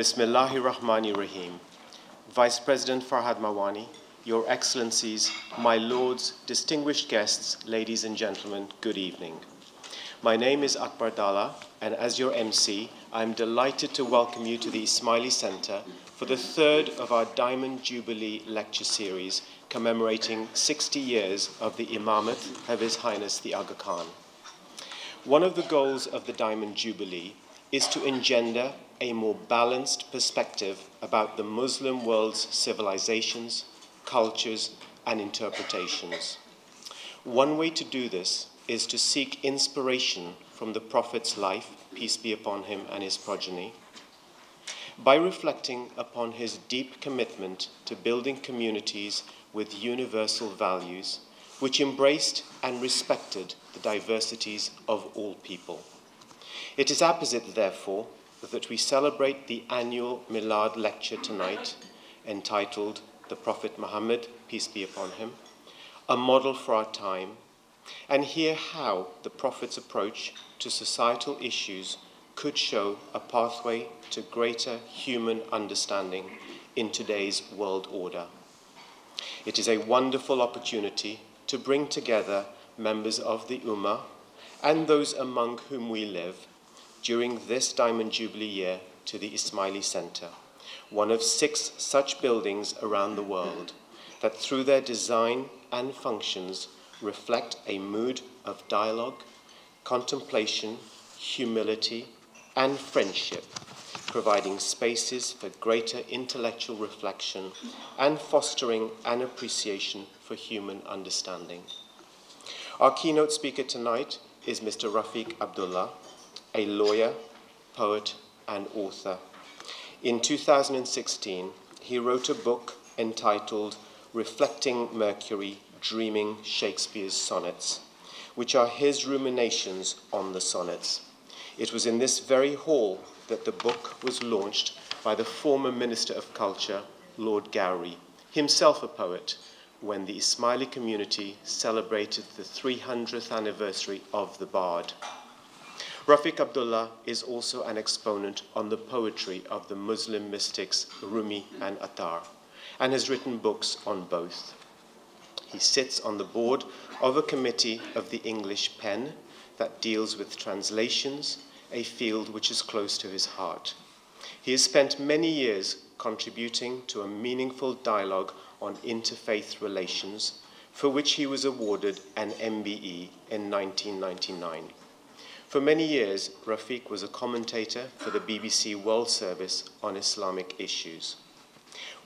Bismillahir Rahmanir Rahim. Vice President Farhad Mawani, Your Excellencies, my lords, distinguished guests, ladies and gentlemen, good evening. My name is Akbar Dala, and as your MC, I'm delighted to welcome you to the Ismaili Center for the third of our Diamond Jubilee lecture series commemorating 60 years of the Imamate of His Highness the Aga Khan. One of the goals of the Diamond Jubilee is to engender a more balanced perspective about the Muslim world's civilizations, cultures, and interpretations. One way to do this is to seek inspiration from the Prophet's life, peace be upon him and his progeny, by reflecting upon his deep commitment to building communities with universal values which embraced and respected the diversities of all people. It is apposite, therefore, that we celebrate the annual Milad lecture tonight entitled The Prophet Muhammad, peace be upon him, a model for our time, and hear how the Prophet's approach to societal issues could show a pathway to greater human understanding in today's world order. It is a wonderful opportunity to bring together members of the Ummah and those among whom we live during this Diamond Jubilee year to the Ismaili Center, one of six such buildings around the world that through their design and functions reflect a mood of dialogue, contemplation, humility, and friendship, providing spaces for greater intellectual reflection and fostering an appreciation for human understanding. Our keynote speaker tonight is Mr. Raficq Abdulla, a lawyer, poet, and author. In 2016, he wrote a book entitled Reflecting Mercury, Dreaming Shakespeare's Sonnets, which are his ruminations on the sonnets. It was in this very hall that the book was launched by the former Minister of Culture, Lord Gowrie, himself a poet, when the Ismaili community celebrated the 300th anniversary of the Bard. Raficq Abdulla is also an exponent on the poetry of the Muslim mystics Rumi and Attar, and has written books on both. He sits on the board of a committee of the English pen that deals with translations, a field which is close to his heart. He has spent many years contributing to a meaningful dialogue on interfaith relations, for which he was awarded an MBE in 1999. For many years, Raficq was a commentator for the BBC World Service on Islamic issues.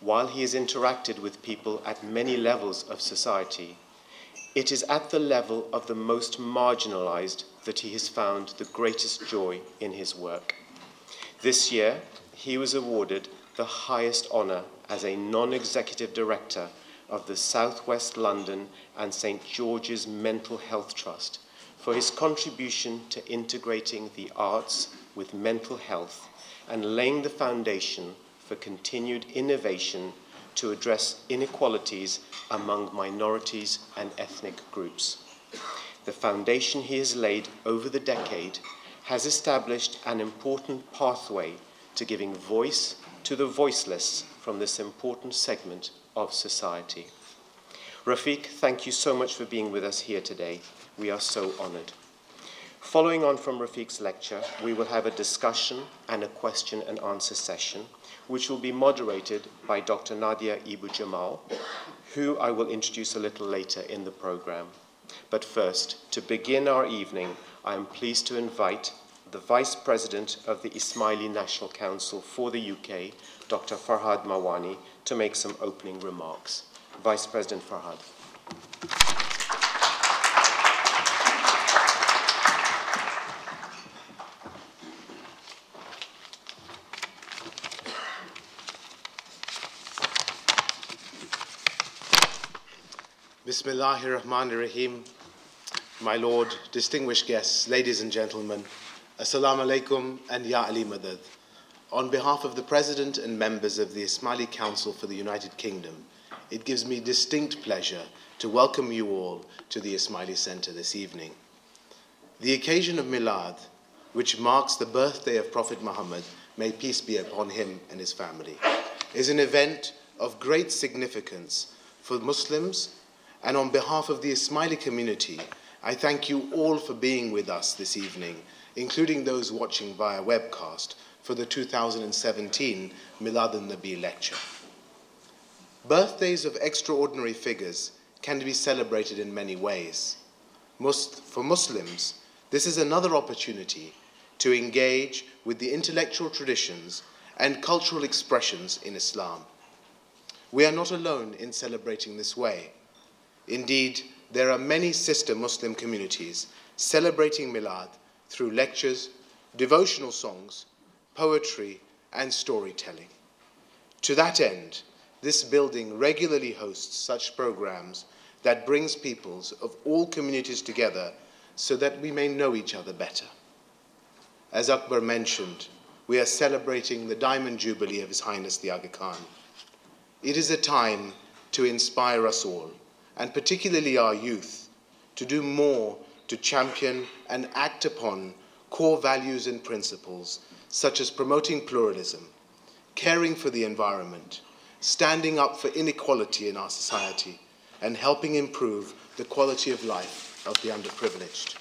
While he has interacted with people at many levels of society, it is at the level of the most marginalized that he has found the greatest joy in his work. This year, he was awarded the highest honor as a non executive director of the Southwest London and St. George's Mental Health Trust for his contribution to integrating the arts with mental health and laying the foundation for continued innovation to address inequalities among minorities and ethnic groups. The foundation he has laid over the decade has established an important pathway to giving voice to the voiceless from this important segment of society. Raficq, thank you so much for being with us here today. We are so honored. Following on from Raficq's lecture, we will have a discussion and a question and answer session, which will be moderated by Dr. Nadia Eboo Jamal, who I will introduce a little later in the program. But first, to begin our evening, I am pleased to invite the Vice President of the Ismaili National Council for the UK, Dr. Farhad Mawani, to make some opening remarks. Vice President Farhad. Bismillahir Rahmanir Rahim. My Lord, distinguished guests, ladies and gentlemen, Assalamu alaikum and Ya Ali Madad. On behalf of the President and members of the Ismaili Council for the United Kingdom, it gives me distinct pleasure to welcome you all to the Ismaili Center this evening. The occasion of Milad, which marks the birthday of Prophet Muhammad, may peace be upon him and his family, is an event of great significance for Muslims, and on behalf of the Ismaili community, I thank you all for being with us this evening, including those watching via webcast for the 2017 Milad al-Nabi lecture. Birthdays of extraordinary figures can be celebrated in many ways. Most, for Muslims, this is another opportunity to engage with the intellectual traditions and cultural expressions in Islam. We are not alone in celebrating this way. Indeed, there are many sister Muslim communities celebrating Milad through lectures, devotional songs, poetry, and storytelling. To that end, this building regularly hosts such programs that brings peoples of all communities together so that we may know each other better. As Akbar mentioned, we are celebrating the Diamond Jubilee of His Highness the Aga Khan. It is a time to inspire us all, and particularly our youth, to do more to champion and act upon core values and principles such as promoting pluralism, caring for the environment, standing up for inequality in our society, and helping improve the quality of life of the underprivileged.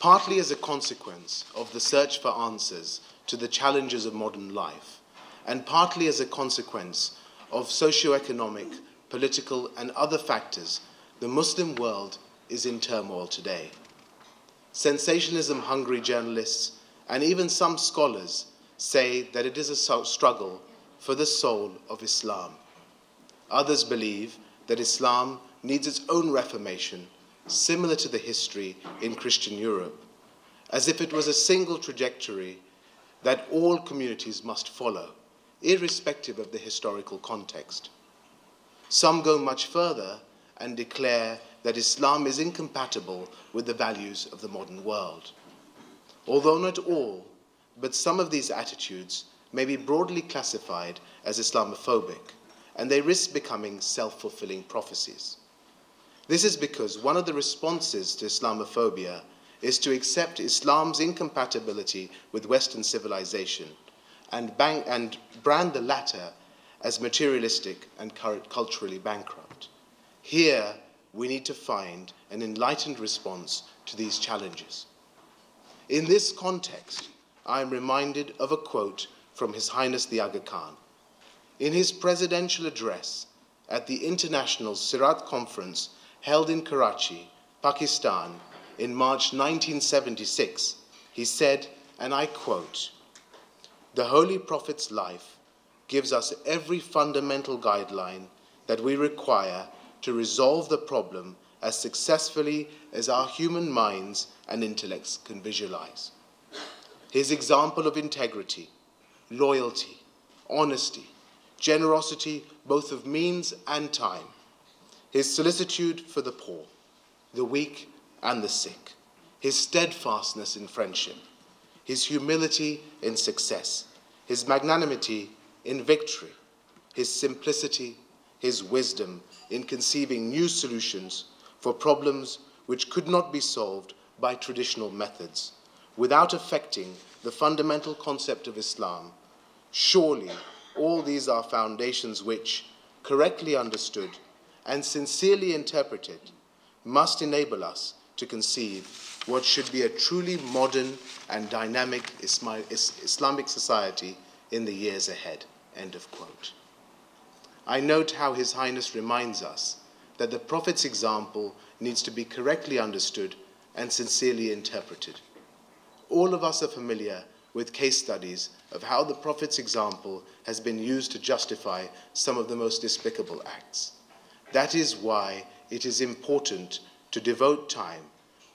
Partly as a consequence of the search for answers to the challenges of modern life, and partly as a consequence of socio-economic, political, and other factors, the Muslim world is in turmoil today. Sensationalism-hungry journalists and even some scholars say that it is a struggle for the soul of Islam. Others believe that Islam needs its own reformation similar to the history in Christian Europe, as if it was a single trajectory that all communities must follow, irrespective of the historical context. Some go much further and declare that Islam is incompatible with the values of the modern world. Although not all, but some of these attitudes may be broadly classified as Islamophobic, and they risk becoming self-fulfilling prophecies. This is because one of the responses to Islamophobia is to accept Islam's incompatibility with Western civilization and, and brand the latter as materialistic and culturally bankrupt. Here, we need to find an enlightened response to these challenges. In this context, I am reminded of a quote from His Highness the Aga Khan. In his presidential address at the International Sirat Conference held in Karachi, Pakistan, in March 1976, he said, and I quote, The Holy Prophet's life gives us every fundamental guideline that we require to resolve the problem as successfully as our human minds and intellects can visualize. His example of integrity, loyalty, honesty, generosity, both of means and time, his solicitude for the poor, the weak, and the sick, his steadfastness in friendship, his humility in success, his magnanimity in victory, his simplicity, his wisdom in conceiving new solutions for problems which could not be solved by traditional methods without affecting the fundamental concept of Islam. Surely all these are foundations which, correctly understood, and sincerely interpreted must enable us to conceive what should be a truly modern and dynamic Islamic society in the years ahead. End of quote. I note how His Highness reminds us that the Prophet's example needs to be correctly understood and sincerely interpreted. All of us are familiar with case studies of how the Prophet's example has been used to justify some of the most despicable acts. That is why it is important to devote time,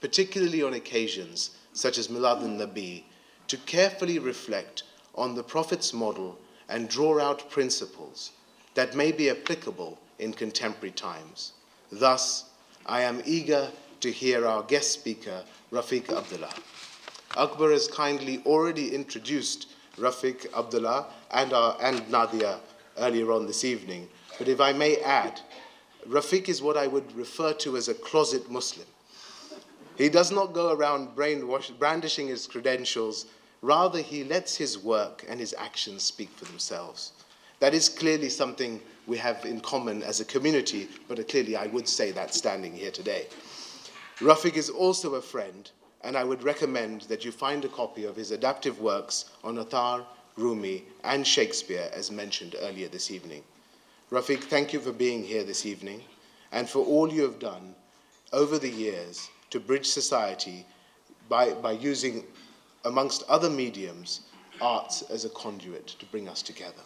particularly on occasions such as Milad al-Nabi, to carefully reflect on the Prophet's model and draw out principles that may be applicable in contemporary times. Thus, I am eager to hear our guest speaker, Raficq Abdulla. Akbar has kindly already introduced Raficq Abdulla and, our, and Nadia earlier on this evening, but if I may add, Raficq is what I would refer to as a closet Muslim. He does not go around brandishing his credentials. Rather, he lets his work and his actions speak for themselves. That is clearly something we have in common as a community, but clearly I would say that standing here today. Raficq is also a friend, and I would recommend that you find a copy of his adaptive works on Attar, Rumi, and Shakespeare, as mentioned earlier this evening. Raficq, thank you for being here this evening and for all you have done over the years to bridge society by, by using, amongst other mediums, arts as a conduit to bring us together.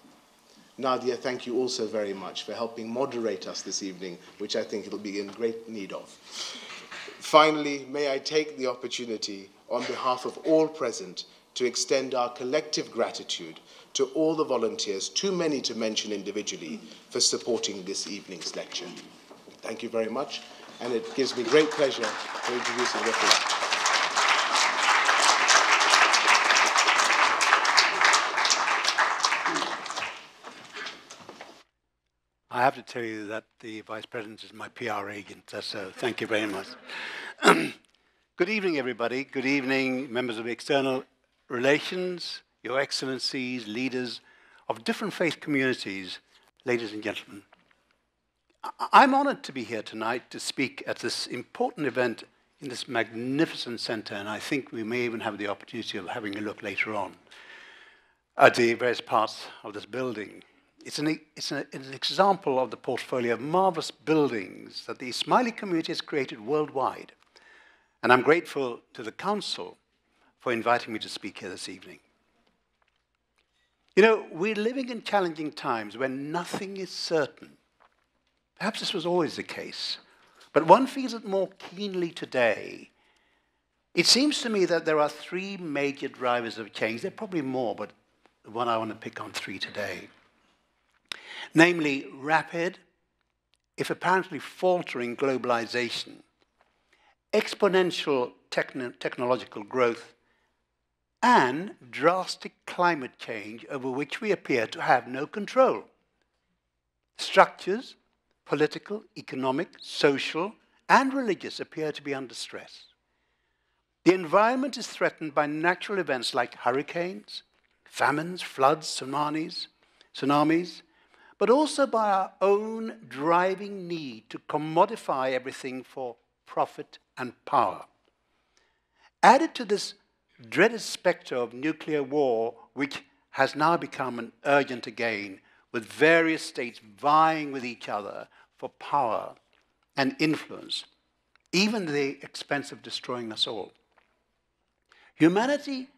Nadia, thank you also very much for helping moderate us this evening, which I think it'll be in great need of. Finally, may I take the opportunity on behalf of all present to extend our collective gratitude to all the volunteers, too many to mention individually, for supporting this evening's lecture. Thank you very much, and it gives me great pleasure to introduce Raficq. I have to tell you that the Vice President is my PR agent, uh, so thank you very much. Good evening, everybody. Good evening, members of External relations, your excellencies, leaders of different faith communities, ladies and gentlemen. I'm honored to be here tonight to speak at this important event in this magnificent center, and I think we may even have the opportunity of having a look later on at the various parts of this building. It's an, it's, an, an example of the portfolio of marvelous buildings that the Ismaili community has created worldwide. And I'm grateful to the Council for inviting me to speak here this evening. You know, we're living in challenging times when nothing is certain. Perhaps this was always the case, but one feels it more keenly today. It seems to me that there are three major drivers of change. There are probably more, but the one I want to pick on three today. Namely, rapid, if apparently faltering globalization, exponential techno technological growth, and drastic climate change over which we appear to have no control. Structures, political, economic, social, and religious, appear to be under stress. The environment is threatened by natural events like hurricanes, famines, floods, tsunamis, tsunamis, but also by our own driving need to commodify everything for profit and power. Added to this dreaded spectre of nuclear war, which has now become an urgent again, with various states vying with each other for power and influence, even at the expense of destroying us all. Humanity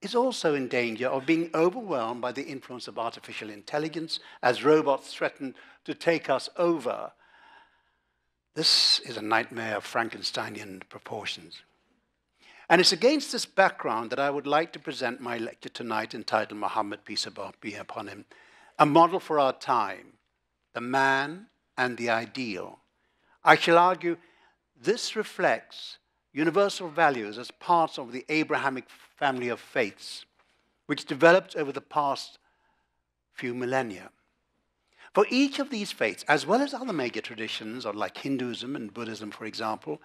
is also in danger of being overwhelmed by the influence of artificial intelligence as robots threaten to take us over. This is a nightmare of Frankensteinian proportions. And it's against this background that I would like to present my lecture tonight entitled Muhammad, peace be upon him, a model for our time, the man and the ideal. I shall argue this reflects universal values as parts of the Abrahamic family of faiths, which developed over the past few millennia. For each of these faiths, as well as other major traditions, like Hinduism and Buddhism, for example,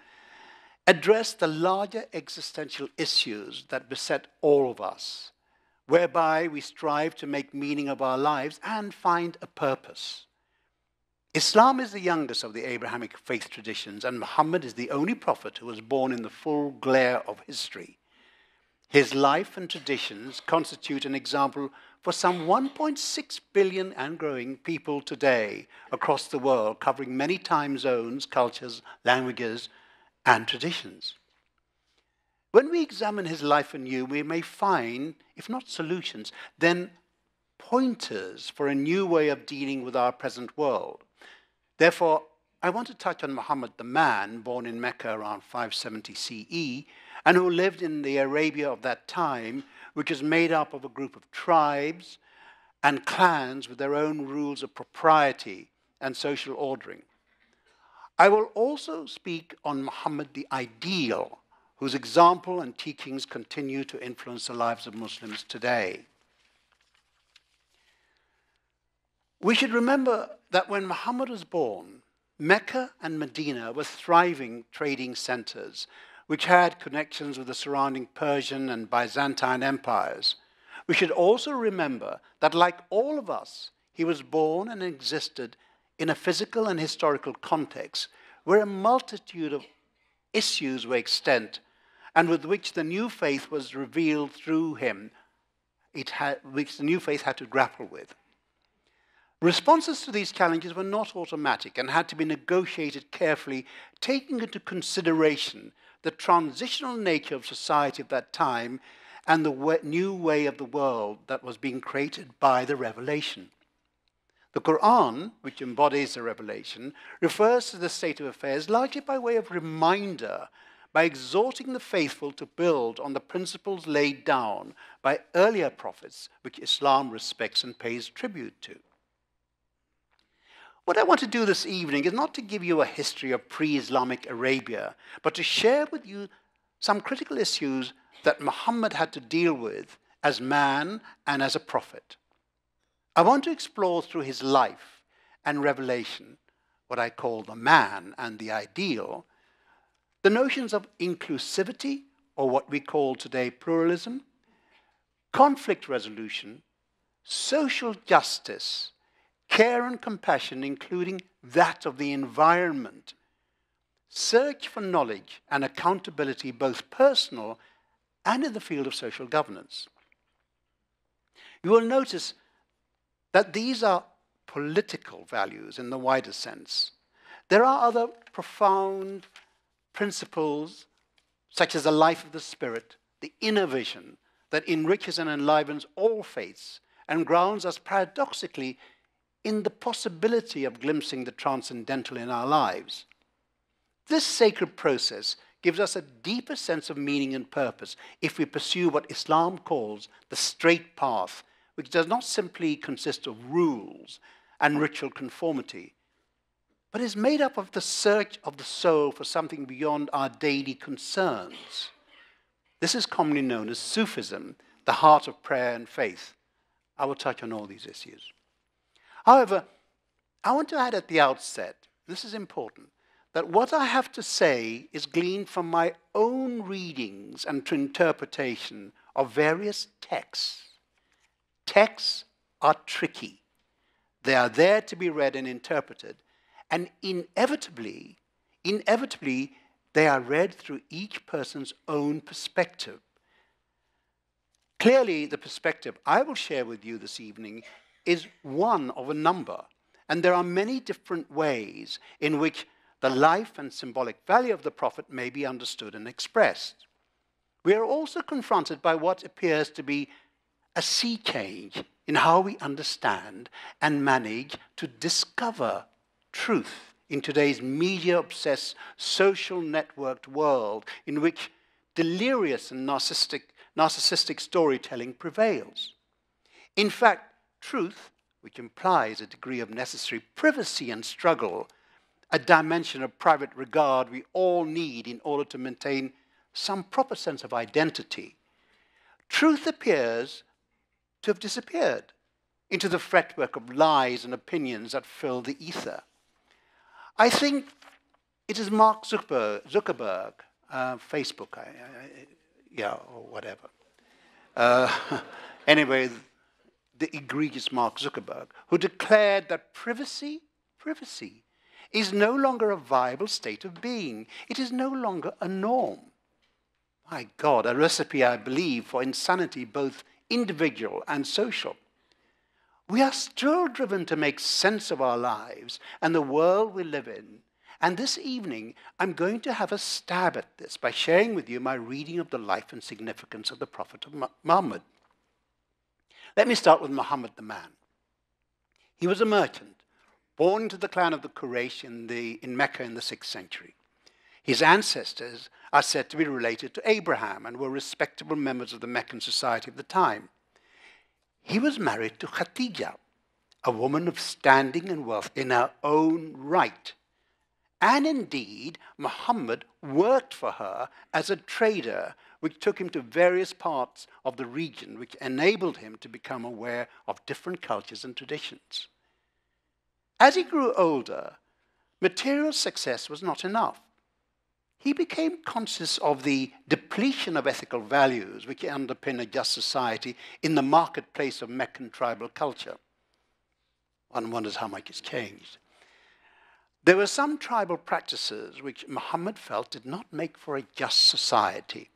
address the larger existential issues that beset all of us, whereby we strive to make meaning of our lives and find a purpose. Islam is the youngest of the Abrahamic faith traditions, and Muhammad is the only prophet who was born in the full glare of history. His life and traditions constitute an example for some 1.6 billion and growing people today across the world, covering many time zones, cultures, languages, and traditions. When we examine his life anew, we may find, if not solutions, then pointers for a new way of dealing with our present world. Therefore, I want to touch on Muhammad the man, born in Mecca around 570 CE, and who lived in the Arabia of that time, which is made up of a group of tribes and clans with their own rules of propriety and social ordering. I will also speak on Muhammad the ideal, whose example and teachings continue to influence the lives of Muslims today. We should remember that when Muhammad was born, Mecca and Medina were thriving trading centers which had connections with the surrounding Persian and Byzantine empires. We should also remember that, like all of us, he was born and existed in a physical and historical context where a multitude of issues were extant and with which the new faith was revealed through him, it had, which the new faith had to grapple with. Responses to these challenges were not automatic and had to be negotiated carefully, taking into consideration the transitional nature of society at that time and the new way of the world that was being created by the revelation. The Quran, which embodies the revelation, refers to the state of affairs largely by way of reminder, by exhorting the faithful to build on the principles laid down by earlier prophets, which Islam respects and pays tribute to. What I want to do this evening is not to give you a history of pre Islamic Arabia, but to share with you some critical issues that Muhammad had to deal with as man and as a prophet. I want to explore through his life and revelation what I call the man and the ideal, the notions of inclusivity, or what we call today pluralism, conflict resolution, social justice, care and compassion, including that of the environment, search for knowledge and accountability, both personal and in the field of social governance. You will notice that these are political values in the wider sense. There are other profound principles, such as the life of the Spirit, the inner vision that enriches and enlivens all faiths and grounds us paradoxically in the possibility of glimpsing the transcendental in our lives. This sacred process gives us a deeper sense of meaning and purpose if we pursue what Islam calls the straight path which does not simply consist of rules and ritual conformity, but is made up of the search of the soul for something beyond our daily concerns. This is commonly known as Sufism, the heart of prayer and faith. I will touch on all these issues. However, I want to add at the outset, this is important, that what I have to say is gleaned from my own readings and interpretation of various texts Texts are tricky. They are there to be read and interpreted. And inevitably, inevitably, they are read through each person's own perspective. Clearly, the perspective I will share with you this evening is one of a number. And there are many different ways in which the life and symbolic value of the prophet may be understood and expressed. We are also confronted by what appears to be a sea change in how we understand and manage to discover truth in today's media obsessed, social networked world in which delirious and narcissistic, narcissistic storytelling prevails. In fact, truth, which implies a degree of necessary privacy and struggle, a dimension of private regard we all need in order to maintain some proper sense of identity, truth appears to have disappeared into the fretwork of lies and opinions that fill the ether. I think it is Mark Zuckerberg, Zuckerberg uh, Facebook, I, I, yeah, or whatever. Uh, anyway, the egregious Mark Zuckerberg, who declared that privacy, privacy, is no longer a viable state of being. It is no longer a norm. My God, a recipe, I believe, for insanity both individual and social. We are still driven to make sense of our lives and the world we live in. And this evening, I'm going to have a stab at this by sharing with you my reading of the life and significance of the Prophet of Muhammad. Let me start with Muhammad the man. He was a merchant, born to the clan of the Quraysh in, the, in Mecca in the 6th century. His ancestors are said to be related to Abraham and were respectable members of the Meccan society of the time. He was married to Khadija, a woman of standing and wealth in her own right. And indeed, Muhammad worked for her as a trader, which took him to various parts of the region, which enabled him to become aware of different cultures and traditions. As he grew older, material success was not enough. he became conscious of the depletion of ethical values which underpin a just society in the marketplace of Meccan tribal culture. One wonders how much has changed. There were some tribal practices which Muhammad felt did not make for a just society,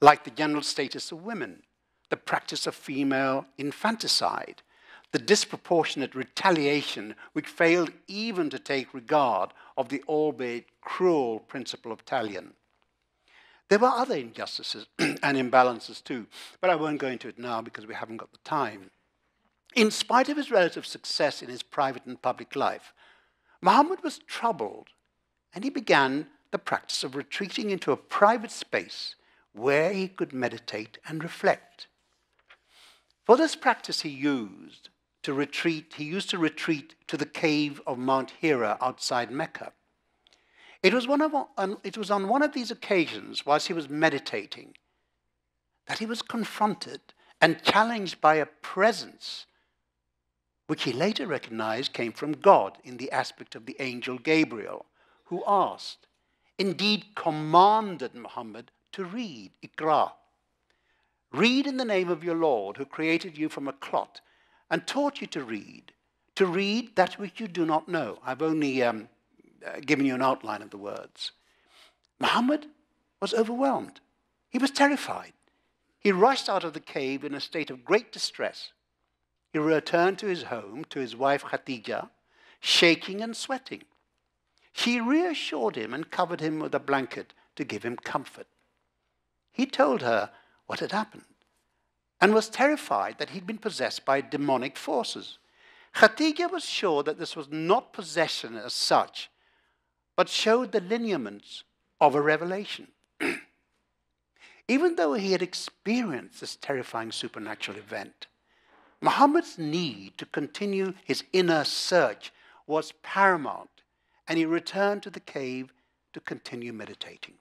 like the general status of women, the practice of female infanticide, the disproportionate retaliation which failed even to take regard of the albeit cruel principle of talion. There were other injustices and imbalances too, but I won't go into it now because we haven't got the time. In spite of his relative success in his private and public life, Muhammad was troubled and he began the practice of retreating into a private space where he could meditate and reflect. For this practice, he used to retreat, he used to retreat to the cave of Mount Hira outside Mecca. It was, one of, it was on one of these occasions, whilst he was meditating, that he was confronted and challenged by a presence which he later recognized came from God in the aspect of the angel Gabriel, who asked, indeed commanded Muhammad to read, Iqra. Read in the name of your Lord, who created you from a clot and taught you to read, to read that which you do not know. I've only um, uh, given you an outline of the words. Muhammad was overwhelmed. He was terrified. He rushed out of the cave in a state of great distress. He returned to his home, to his wife Khadija, shaking and sweating. She reassured him and covered him with a blanket to give him comfort. He told her what had happened and was terrified that he'd been possessed by demonic forces. Khadija was sure that this was not possession as such, but showed the lineaments of a revelation. Even though he had experienced this terrifying supernatural event, Muhammad's need to continue his inner search was paramount, and he returned to the cave to continue meditating.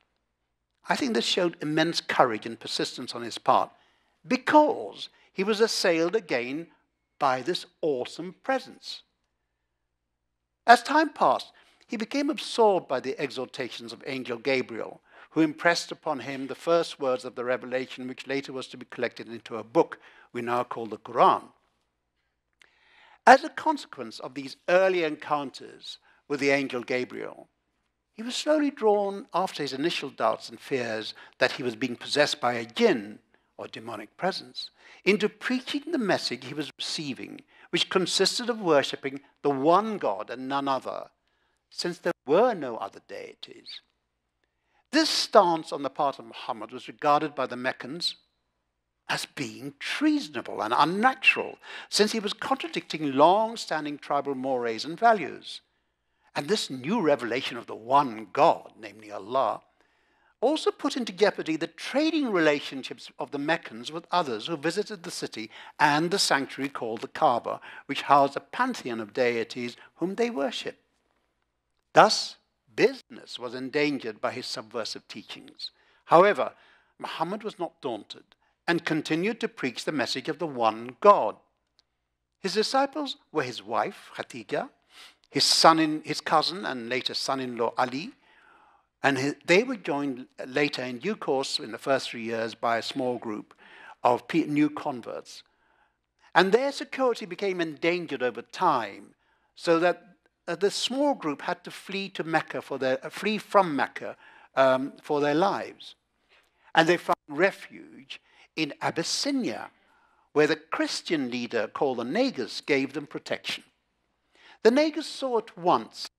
I think this showed immense courage and persistence on his part because he was assailed again by this awesome presence. As time passed, he became absorbed by the exhortations of Angel Gabriel, who impressed upon him the first words of the revelation, which later was to be collected into a book we now call the Quran. As a consequence of these early encounters with the angel Gabriel, he was slowly drawn, after his initial doubts and fears that he was being possessed by a jinn or demonic presence, into preaching the message he was receiving, which consisted of worshipping the one God and none other, since there were no other deities. This stance on the part of Muhammad was regarded by the Meccans as being treasonable and unnatural, since he was contradicting long standing tribal mores and values. And this new revelation of the one God, namely Allah, also put into jeopardy the trading relationships of the Meccans with others who visited the city and the sanctuary called the Kaaba, which housed a pantheon of deities whom they worshipped. Thus, business was endangered by his subversive teachings. However, Muhammad was not daunted and continued to preach the message of the one God. His disciples were his wife, Khadija, his, son in, his cousin and later son in law, Ali, and they were joined later in due course in the first three years by a small group of new converts. And their security became endangered over time, so that uh, the small group had to flee to Mecca for their, uh, flee from Mecca um, for their lives. And they found refuge in Abyssinia, where the Christian leader called the Negus gave them protection. The Negus saw at once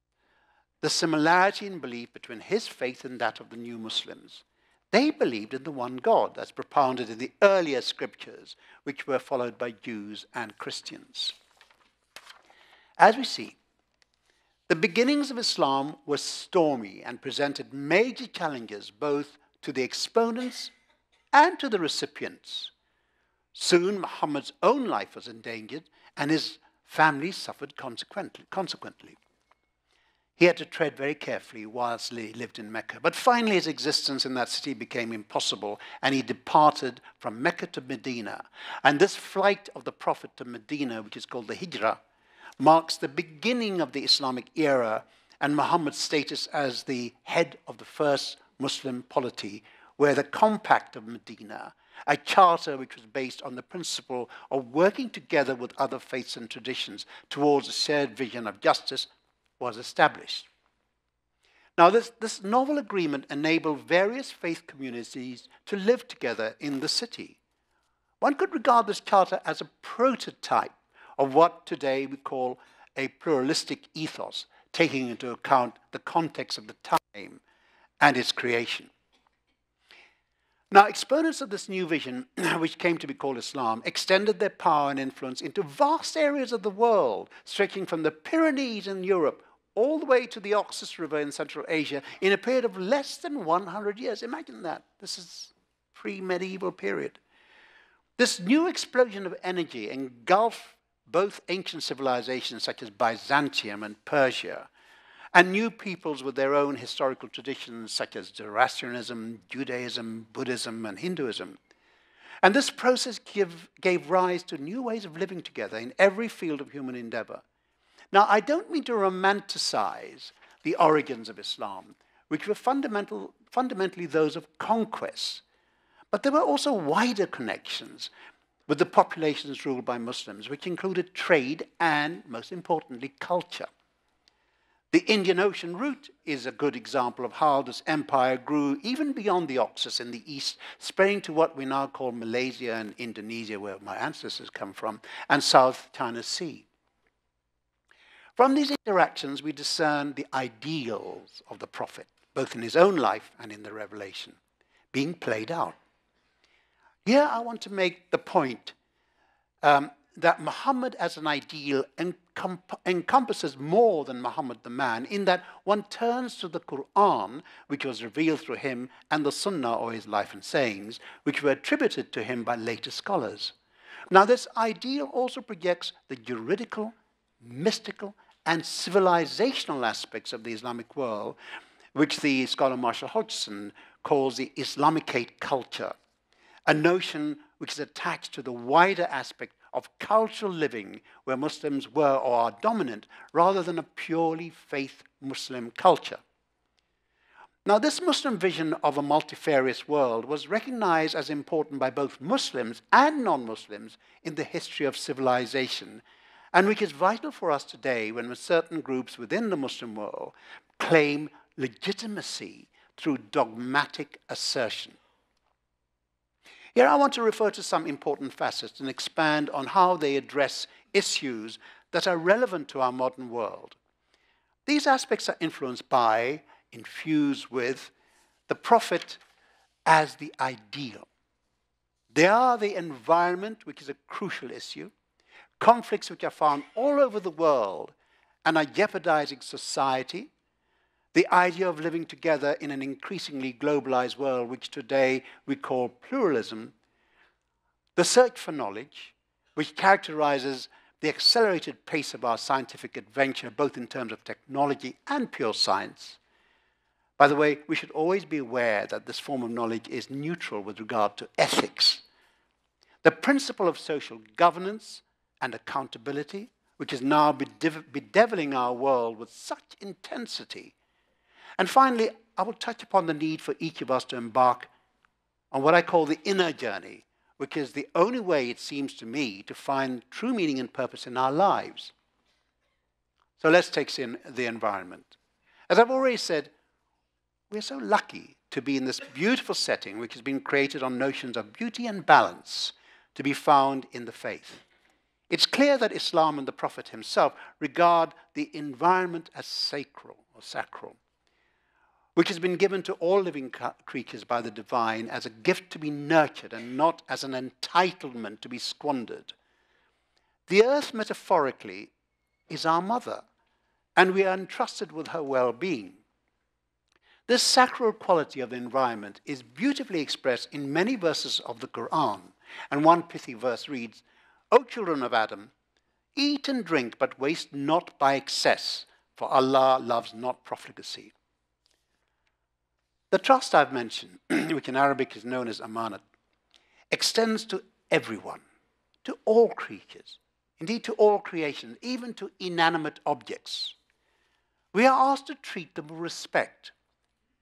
the similarity in belief between his faith and that of the new Muslims. They believed in the one God, as propounded in the earlier scriptures, which were followed by Jews and Christians. As we see, the beginnings of Islam were stormy and presented major challenges both to the exponents and to the recipients. Soon, Muhammad's own life was endangered, and his family suffered consequently. consequently. He had to tread very carefully whilst he lived in Mecca. But finally, his existence in that city became impossible, and he departed from Mecca to Medina. And this flight of the Prophet to Medina, which is called the Hijrah, marks the beginning of the Islamic era and Muhammad's status as the head of the first Muslim polity, where the Compact of Medina, a charter which was based on the principle of working together with other faiths and traditions towards a shared vision of justice, was established. Now, this, this novel agreement enabled various faith communities to live together in the city. One could regard this charter as a prototype of what today we call a pluralistic ethos, taking into account the context of the time and its creation. Now, exponents of this new vision, which came to be called Islam, extended their power and influence into vast areas of the world, stretching from the Pyrenees in Europe all the way to the Oxus River in Central Asia in a period of less than 100 years. Imagine that. This is pre-medieval period. This new explosion of energy engulfed both ancient civilizations such as Byzantium and Persia, and new peoples with their own historical traditions such as Zoroastrianism, Judaism, Buddhism, and Hinduism. And this process give, gave rise to new ways of living together in every field of human endeavor. Now, I don't mean to romanticize the origins of Islam, which were fundamental, fundamentally those of conquest, but there were also wider connections with the populations ruled by Muslims, which included trade and, most importantly, culture. The Indian Ocean route is a good example of how this empire grew even beyond the Oxus in the east, spreading to what we now call Malaysia and Indonesia, where my ancestors come from, and South China Sea. From these interactions, we discern the ideals of the Prophet, both in his own life and in the revelation, being played out. Here I want to make the point um, that Muhammad as an ideal encompasses more than Muhammad the man, in that one turns to the Quran, which was revealed through him, and the Sunnah, or his life and sayings, which were attributed to him by later scholars. Now, this ideal also projects the juridical, mystical, and civilizational aspects of the Islamic world, which the scholar Marshall Hodgson calls the Islamicate culture a notion which is attached to the wider aspect of cultural living where Muslims were or are dominant rather than a purely faith Muslim culture. Now, this Muslim vision of a multifarious world was recognized as important by both Muslims and non Muslims in the history of civilization, and which is vital for us today when certain groups within the Muslim world claim legitimacy through dogmatic assertion. Here I want to refer to some important facets and expand on how they address issues that are relevant to our modern world. These aspects are influenced by, infused with, the Prophet as the ideal. They are the environment, which is a crucial issue, conflicts which are found all over the world and are jeopardizing society, the idea of living together in an increasingly globalized world, which today we call pluralism, the search for knowledge, which characterizes the accelerated pace of our scientific adventure, both in terms of technology and pure science. By the way, we should always be aware that this form of knowledge is neutral with regard to ethics. The principle of social governance and accountability, which is now bedeviling our world with such intensity, and finally, I will touch upon the need for each of us to embark on what I call the inner journey, which is the only way, it seems to me, to find true meaning and purpose in our lives. So let's take in the environment. As I've already said, we're so lucky to be in this beautiful setting which has been created on notions of beauty and balance to be found in the faith. It's clear that Islam and the Prophet himself regard the environment as sacral or sacral which has been given to all living creatures by the divine as a gift to be nurtured and not as an entitlement to be squandered. The earth, metaphorically, is our mother, and we are entrusted with her well being. This sacral quality of the environment is beautifully expressed in many verses of the Quran, and one pithy verse reads, O children of Adam, eat and drink, but waste not by excess, for Allah loves not profligacy. The trust I've mentioned, which in Arabic is known as amanat, extends to everyone, to all creatures, indeed to all creation, even to inanimate objects. We are asked to treat them with respect,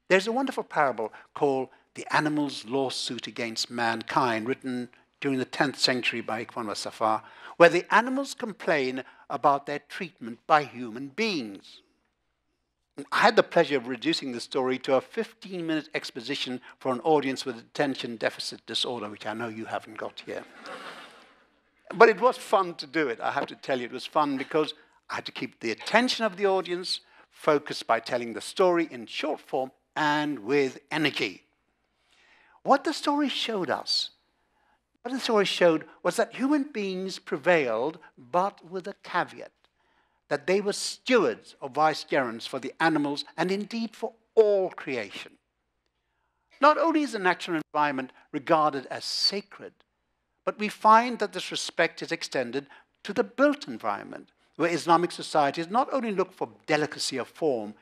There's a wonderful parable called The Animal's Lawsuit Against Mankind, written during the 10th century by Ikhwan Safa, where the animals complain about their treatment by human beings. I had the pleasure of reducing the story to a 15 minute exposition for an audience with attention deficit disorder, which I know you haven't got here. but it was fun to do it, I have to tell you. It was fun because I had to keep the attention of the audience focused by telling the story in short form and with energy. What the story showed us, what the story showed was that human beings prevailed, but with a caveat that they were stewards or vicegerents for the animals and indeed for all creation. Not only is the natural environment regarded as sacred, but we find that this respect is extended to the built environment, where Islamic societies not only look for delicacy of form,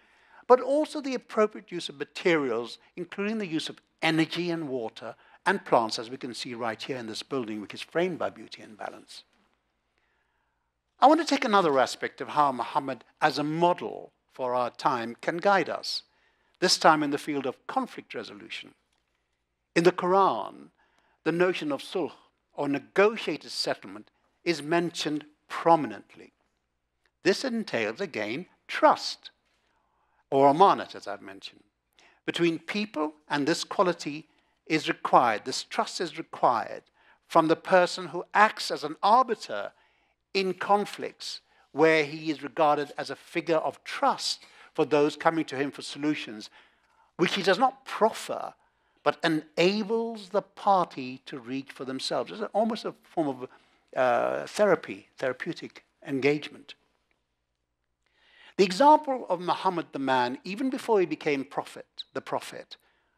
but also the appropriate use of materials, including the use of energy and water and plants, as we can see right here in this building, which is framed by beauty and balance. I want to take another aspect of how Muhammad, as a model for our time, can guide us, this time in the field of conflict resolution. In the Quran, the notion of sulh, or negotiated settlement, is mentioned prominently. This entails, again, trust, or amanat, as I've mentioned. Between people, and this quality is required, this trust is required from the person who acts as an arbiter in conflicts where he is regarded as a figure of trust for those coming to him for solutions, which he does not proffer, but enables the party to reach for themselves. It's almost a form of uh, therapy, therapeutic engagement. The example of Muhammad the man, even before he became prophet, the prophet,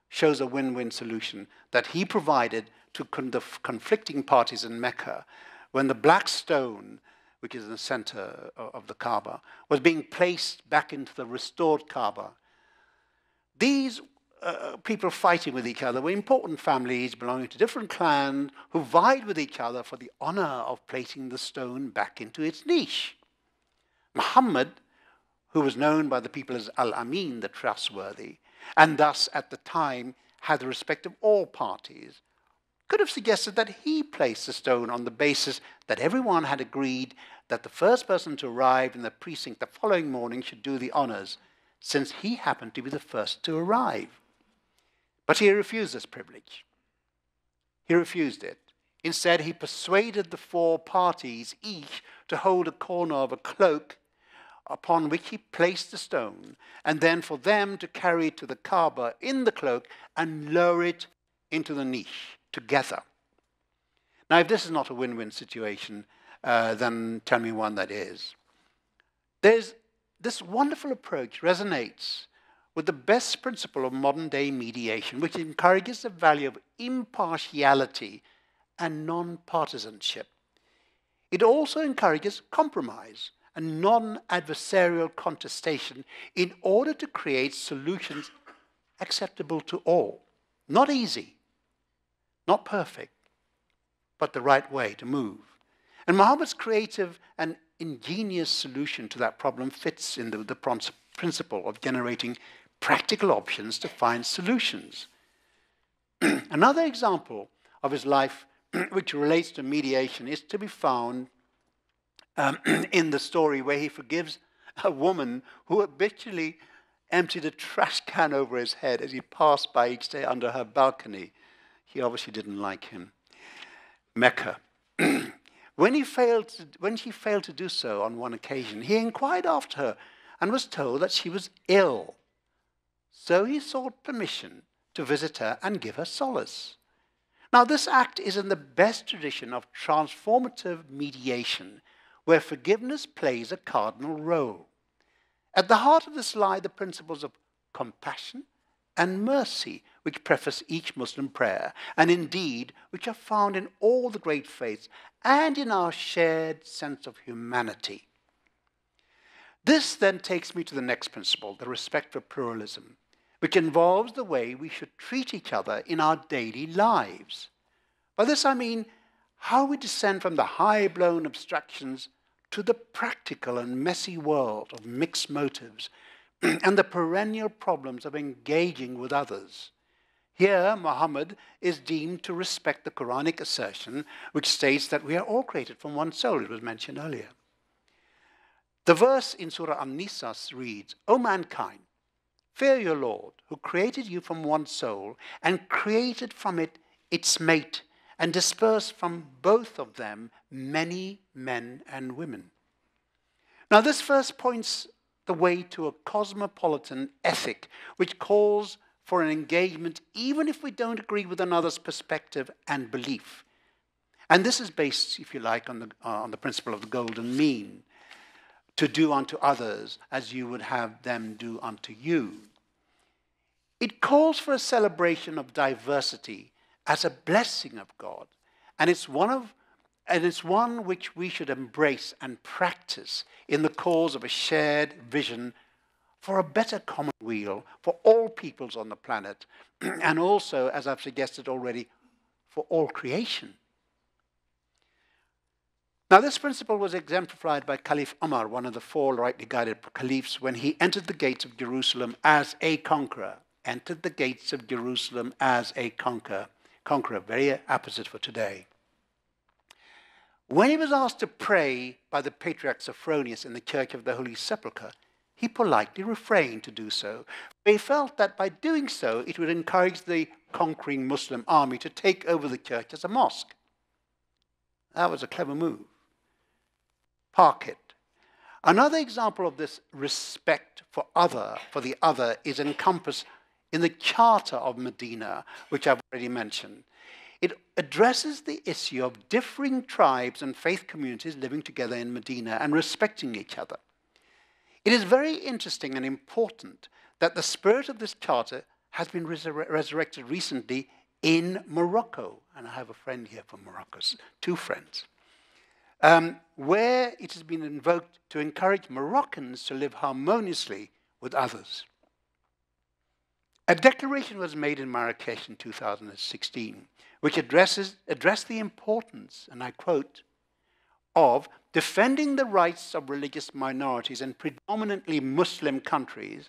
shows a win-win solution that he provided to con the conflicting parties in Mecca when the black stone which is in the center of the Kaaba, was being placed back into the restored Kaaba. These uh, people fighting with each other were important families belonging to different clans who vied with each other for the honor of placing the stone back into its niche. Muhammad, who was known by the people as Al Amin, the trustworthy, and thus at the time had the respect of all parties, could have suggested that he placed the stone on the basis that everyone had agreed that the first person to arrive in the precinct the following morning should do the honors, since he happened to be the first to arrive. But he refused this privilege. He refused it. Instead, he persuaded the four parties each to hold a corner of a cloak upon which he placed the stone, and then for them to carry it to the Kaaba in the cloak and lower it into the niche together. Now, if this is not a win win situation, uh, then tell me one that is. There's this wonderful approach resonates with the best principle of modern day mediation, which encourages the value of impartiality and non partisanship. It also encourages compromise and non adversarial contestation in order to create solutions acceptable to all. Not easy, not perfect, but the right way to move. And Muhammad's creative and ingenious solution to that problem fits in the, the principle of generating practical options to find solutions. Another example of his life which relates to mediation is to be found um, in the story where he forgives a woman who habitually emptied a trash can over his head as he passed by each day under her balcony. He obviously didn't like him. Mecca. when, he failed to, when she failed to do so on one occasion, he inquired after her and was told that she was ill. So he sought permission to visit her and give her solace. Now, this act is in the best tradition of transformative mediation, where forgiveness plays a cardinal role. At the heart of this lie the principles of compassion and mercy, which preface each Muslim prayer, and indeed which are found in all the great faiths and in our shared sense of humanity. This then takes me to the next principle, the respect for pluralism, which involves the way we should treat each other in our daily lives. By this I mean how we descend from the high blown abstractions to the practical and messy world of mixed motives and the perennial problems of engaging with others. Here, Muhammad is deemed to respect the Quranic assertion, which states that we are all created from one soul. It was mentioned earlier. The verse in Surah An-Nisa reads, O mankind, fear your Lord, who created you from one soul and created from it its mate and dispersed from both of them many men and women. Now, this verse points the way to a cosmopolitan ethic which calls for an engagement even if we don't agree with another's perspective and belief. And this is based, if you like, on the, uh, on the principle of the golden mean to do unto others as you would have them do unto you. It calls for a celebration of diversity as a blessing of God, and it's one of and it's one which we should embrace and practice in the cause of a shared vision for a better commonweal for all peoples on the planet, and also, as I've suggested already, for all creation. Now, this principle was exemplified by Caliph Umar, one of the four rightly guided caliphs, when he entered the gates of Jerusalem as a conqueror. Entered the gates of Jerusalem as a conqueror. Conqueror, very opposite for today. When he was asked to pray by the patriarch Sophronius in the Church of the Holy Sepulchre, he politely refrained to do so. He felt that by doing so, it would encourage the conquering Muslim army to take over the church as a mosque. That was a clever move park it. Another example of this respect for other, for the other, is encompassed in the Charter of Medina, which I've already mentioned. It addresses the issue of differing tribes and faith communities living together in Medina and respecting each other. It is very interesting and important that the spirit of this charter has been resur resurrected recently in Morocco. And I have a friend here from Morocco, two friends um, where it has been invoked to encourage Moroccans to live harmoniously with others. A declaration was made in Marrakesh in 2016, which addresses, addressed the importance, and I quote, of defending the rights of religious minorities in predominantly Muslim countries,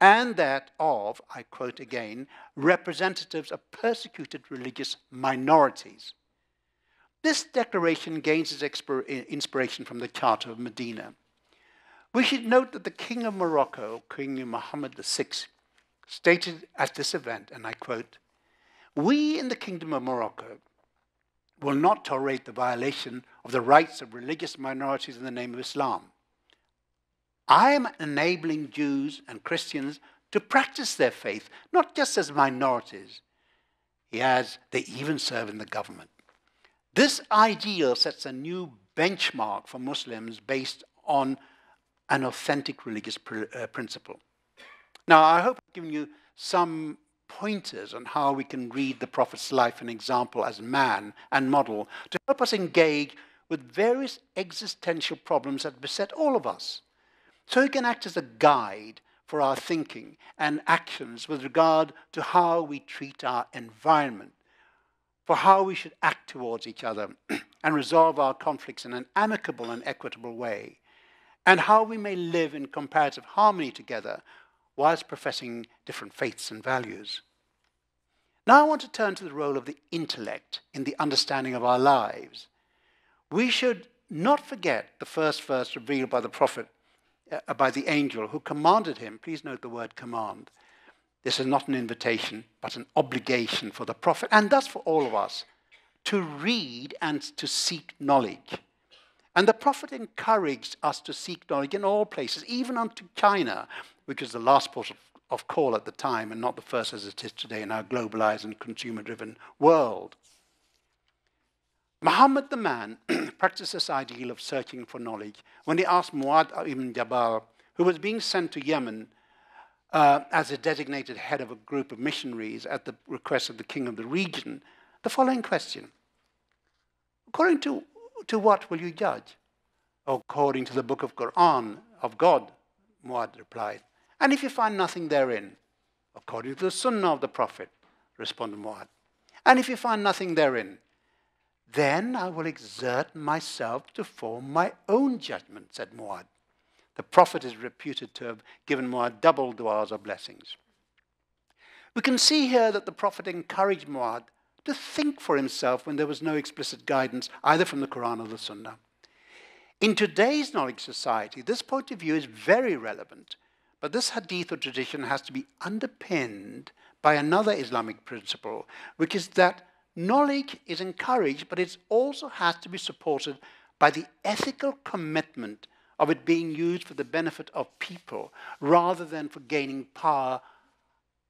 and that of, I quote again, representatives of persecuted religious minorities. This declaration gains its inspiration from the Charter of Medina. We should note that the King of Morocco, King Mohammed VI, stated at this event, and I quote, We in the Kingdom of Morocco will not tolerate the violation of the rights of religious minorities in the name of Islam. I am enabling Jews and Christians to practice their faith, not just as minorities. He adds, they even serve in the government. This ideal sets a new benchmark for Muslims based on an authentic religious pr uh, principle. Now, I hope I've given you some pointers on how we can read the Prophet's life and example as man and model to help us engage with various existential problems that beset all of us. So he can act as a guide for our thinking and actions with regard to how we treat our environment, for how we should act towards each other and resolve our conflicts in an amicable and equitable way, and how we may live in comparative harmony together whilst professing different faiths and values. Now I want to turn to the role of the intellect in the understanding of our lives. We should not forget the first verse revealed by the prophet, uh, by the angel who commanded him, please note the word command, this is not an invitation, but an obligation for the prophet, and thus for all of us, to read and to seek knowledge. And the prophet encouraged us to seek knowledge in all places, even unto China, which was the last port of, of call at the time and not the first as it is today in our globalized and consumer driven world. Muhammad the man practiced this ideal of searching for knowledge when he asked Muad ibn Jabal, who was being sent to Yemen uh, as a designated head of a group of missionaries at the request of the king of the region, the following question According to, to what will you judge? According to the book of Quran of God, Muad replied. And if you find nothing therein, according to the sunnah of the Prophet, responded Muad. And if you find nothing therein, then I will exert myself to form my own judgment, said Muad. The Prophet is reputed to have given Muad double du'as of blessings. We can see here that the Prophet encouraged Muad to think for himself when there was no explicit guidance either from the Quran or the Sunnah. In today's knowledge society, this point of view is very relevant, but this hadith or tradition has to be underpinned by another Islamic principle, which is that knowledge is encouraged, but it also has to be supported by the ethical commitment of it being used for the benefit of people rather than for gaining power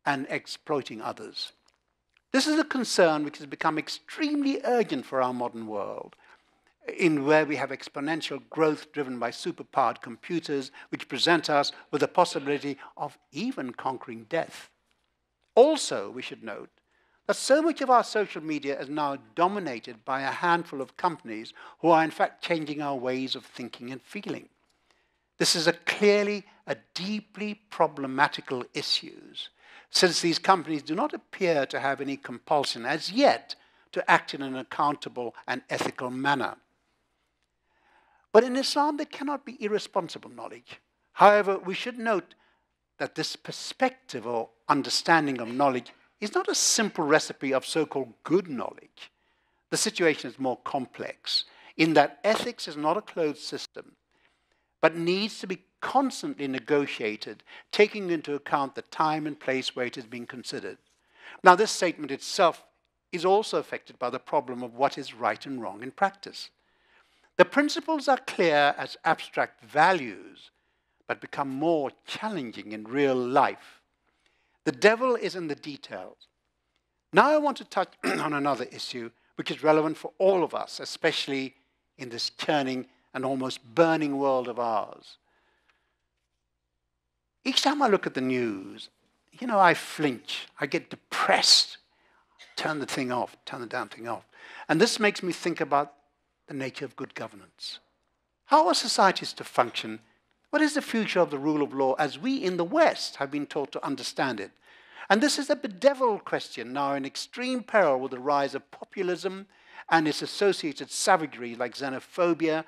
and exploiting others. This is a concern which has become extremely urgent for our modern world, in where we have exponential growth driven by superpowered computers, which present us with the possibility of even conquering death. Also, we should note that so much of our social media is now dominated by a handful of companies who are in fact changing our ways of thinking and feeling. This is a clearly a deeply problematical issue since these companies do not appear to have any compulsion as yet to act in an accountable and ethical manner. But in Islam, there cannot be irresponsible knowledge. However, we should note that this perspective or understanding of knowledge is not a simple recipe of so called good knowledge. The situation is more complex in that ethics is not a closed system, but needs to be constantly negotiated, taking into account the time and place where it is being considered. Now, this statement itself is also affected by the problem of what is right and wrong in practice. The principles are clear as abstract values, but become more challenging in real life. The devil is in the details. Now, I want to touch on another issue which is relevant for all of us, especially in this churning and almost burning world of ours. Each time I look at the news, you know, I flinch, I get depressed, turn the thing off, turn the damn thing off. And this makes me think about the nature of good governance. How are societies to function? What is the future of the rule of law as we in the West have been taught to understand it? And this is a bedeviled question now in extreme peril with the rise of populism and its associated savagery like xenophobia,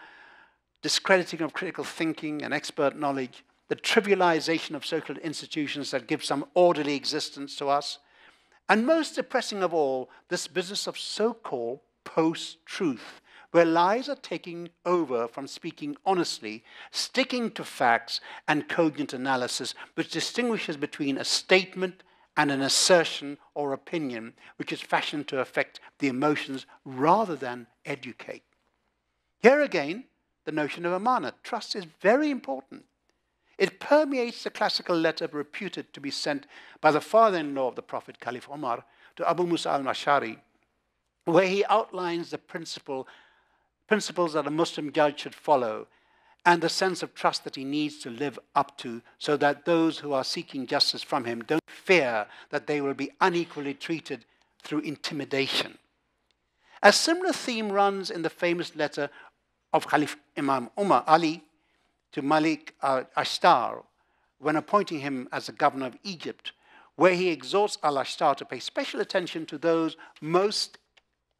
discrediting of critical thinking and expert knowledge, the trivialization of social institutions that give some orderly existence to us, and most depressing of all, this business of so called post truth, where lies are taking over from speaking honestly, sticking to facts and cogent analysis, which distinguishes between a statement and an assertion or opinion, which is fashioned to affect the emotions rather than educate. Here again, the notion of amana, trust, is very important. It permeates the classical letter reputed to be sent by the father in law of the Prophet, Caliph Omar, to Abu Musa al Ash'ari, where he outlines the principle, principles that a Muslim judge should follow and the sense of trust that he needs to live up to so that those who are seeking justice from him don't fear that they will be unequally treated through intimidation. A similar theme runs in the famous letter of Caliph Imam Umar Ali to Malik al-Ashtar when appointing him as the governor of Egypt, where he exhorts al-Ashtar to pay special attention to those most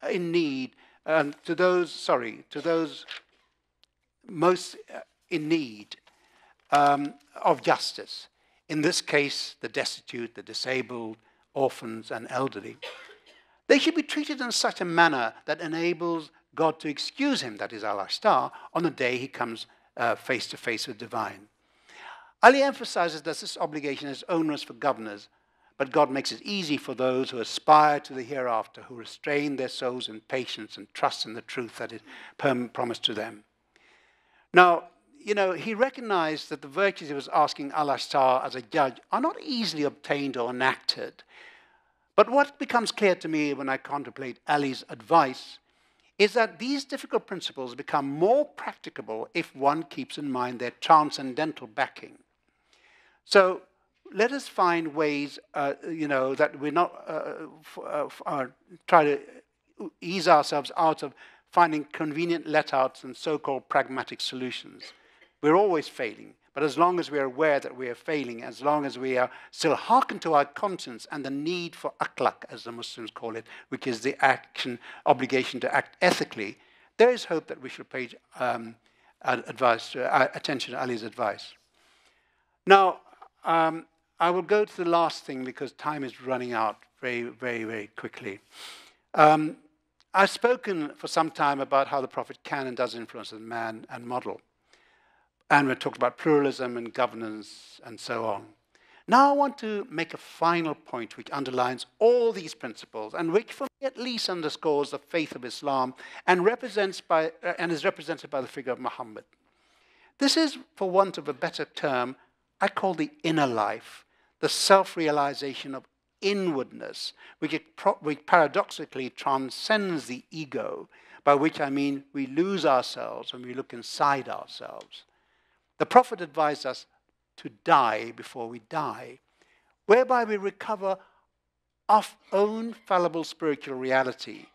in need, um, to those, sorry, to those most uh, in need um, of justice. In this case, the destitute, the disabled, orphans, and elderly. They should be treated in such a manner that enables God to excuse him, that is al-Ashtar, on the day he comes face to face with divine. Ali emphasizes that this obligation is onerous for governors, but God makes it easy for those who aspire to the hereafter, who restrain their souls in patience and trust in the truth that is promised to them. Now, you know, he recognized that the virtues he was asking Al-Ashtar as a judge are not easily obtained or enacted. But what becomes clear to me when I contemplate Ali's advice is that these difficult principles become more practicable if one keeps in mind their transcendental backing. So let us find ways, uh, you know, that we're not uh, uh, uh, try to ease ourselves out of finding convenient let-outs and so-called pragmatic solutions. We're always failing. But as long as we are aware that we are failing, as long as we are still hearken to our conscience and the need for akhlaq, as the Muslims call it, which is the action, obligation to act ethically, there is hope that we should pay um, advice, uh, attention to Ali's advice. Now, um, I will go to the last thing because time is running out very, very, very quickly. Um, I've spoken for some time about how the Prophet can and does influence the man and model. And we talked about pluralism and governance and so on. Now I want to make a final point which underlines all these principles and which for me at least underscores the faith of Islam and, represents by, uh, and is represented by the figure of Muhammad. This is, for want of a better term, I call the inner life, the self-realization of inwardness, which, which paradoxically transcends the ego, by which I mean we lose ourselves when we look inside ourselves. The Prophet advised us to die before we die, whereby we recover our own fallible spiritual reality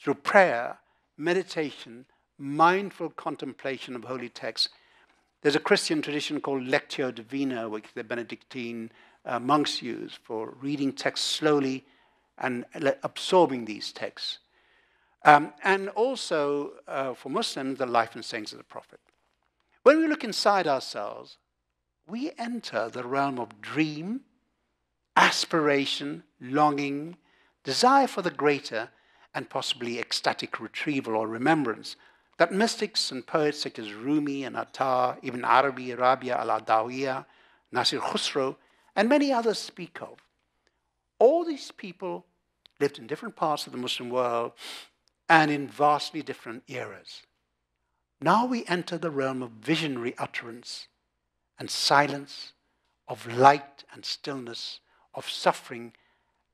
through prayer, meditation, mindful contemplation of holy texts. There's a Christian tradition called Lectio Divina, which the Benedictine uh, monks use for reading texts slowly and absorbing these texts. Um, and also uh, for Muslims, the life and sayings of the Prophet. When we look inside ourselves, we enter the realm of dream, aspiration, longing, desire for the greater, and possibly ecstatic retrieval or remembrance that mystics and poets such as Rumi and Attar, Ibn Arabi, Rabia al-Adawiyya, Nasir Khusro, and many others speak of. All these people lived in different parts of the Muslim world and in vastly different eras. Now we enter the realm of visionary utterance and silence, of light and stillness, of suffering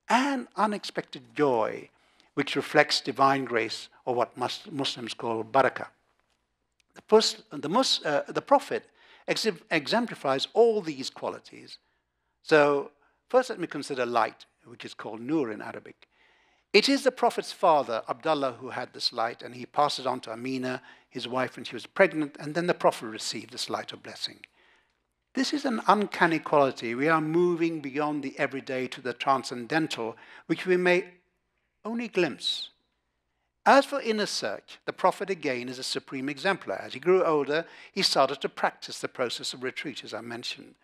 and unexpected joy, which reflects divine grace, or what Muslims call barakah. The, the, uh, the Prophet exemplifies all these qualities so, first let me consider light, which is called nur in Arabic. It is the Prophet's father, Abdullah, who had this light, and he passed it on to Amina, his wife, when she was pregnant, and then the Prophet received this light of blessing. This is an uncanny quality. We are moving beyond the everyday to the transcendental, which we may only glimpse. As for inner search, the Prophet again is a supreme exemplar. As he grew older, he started to practice the process of retreat, as I mentioned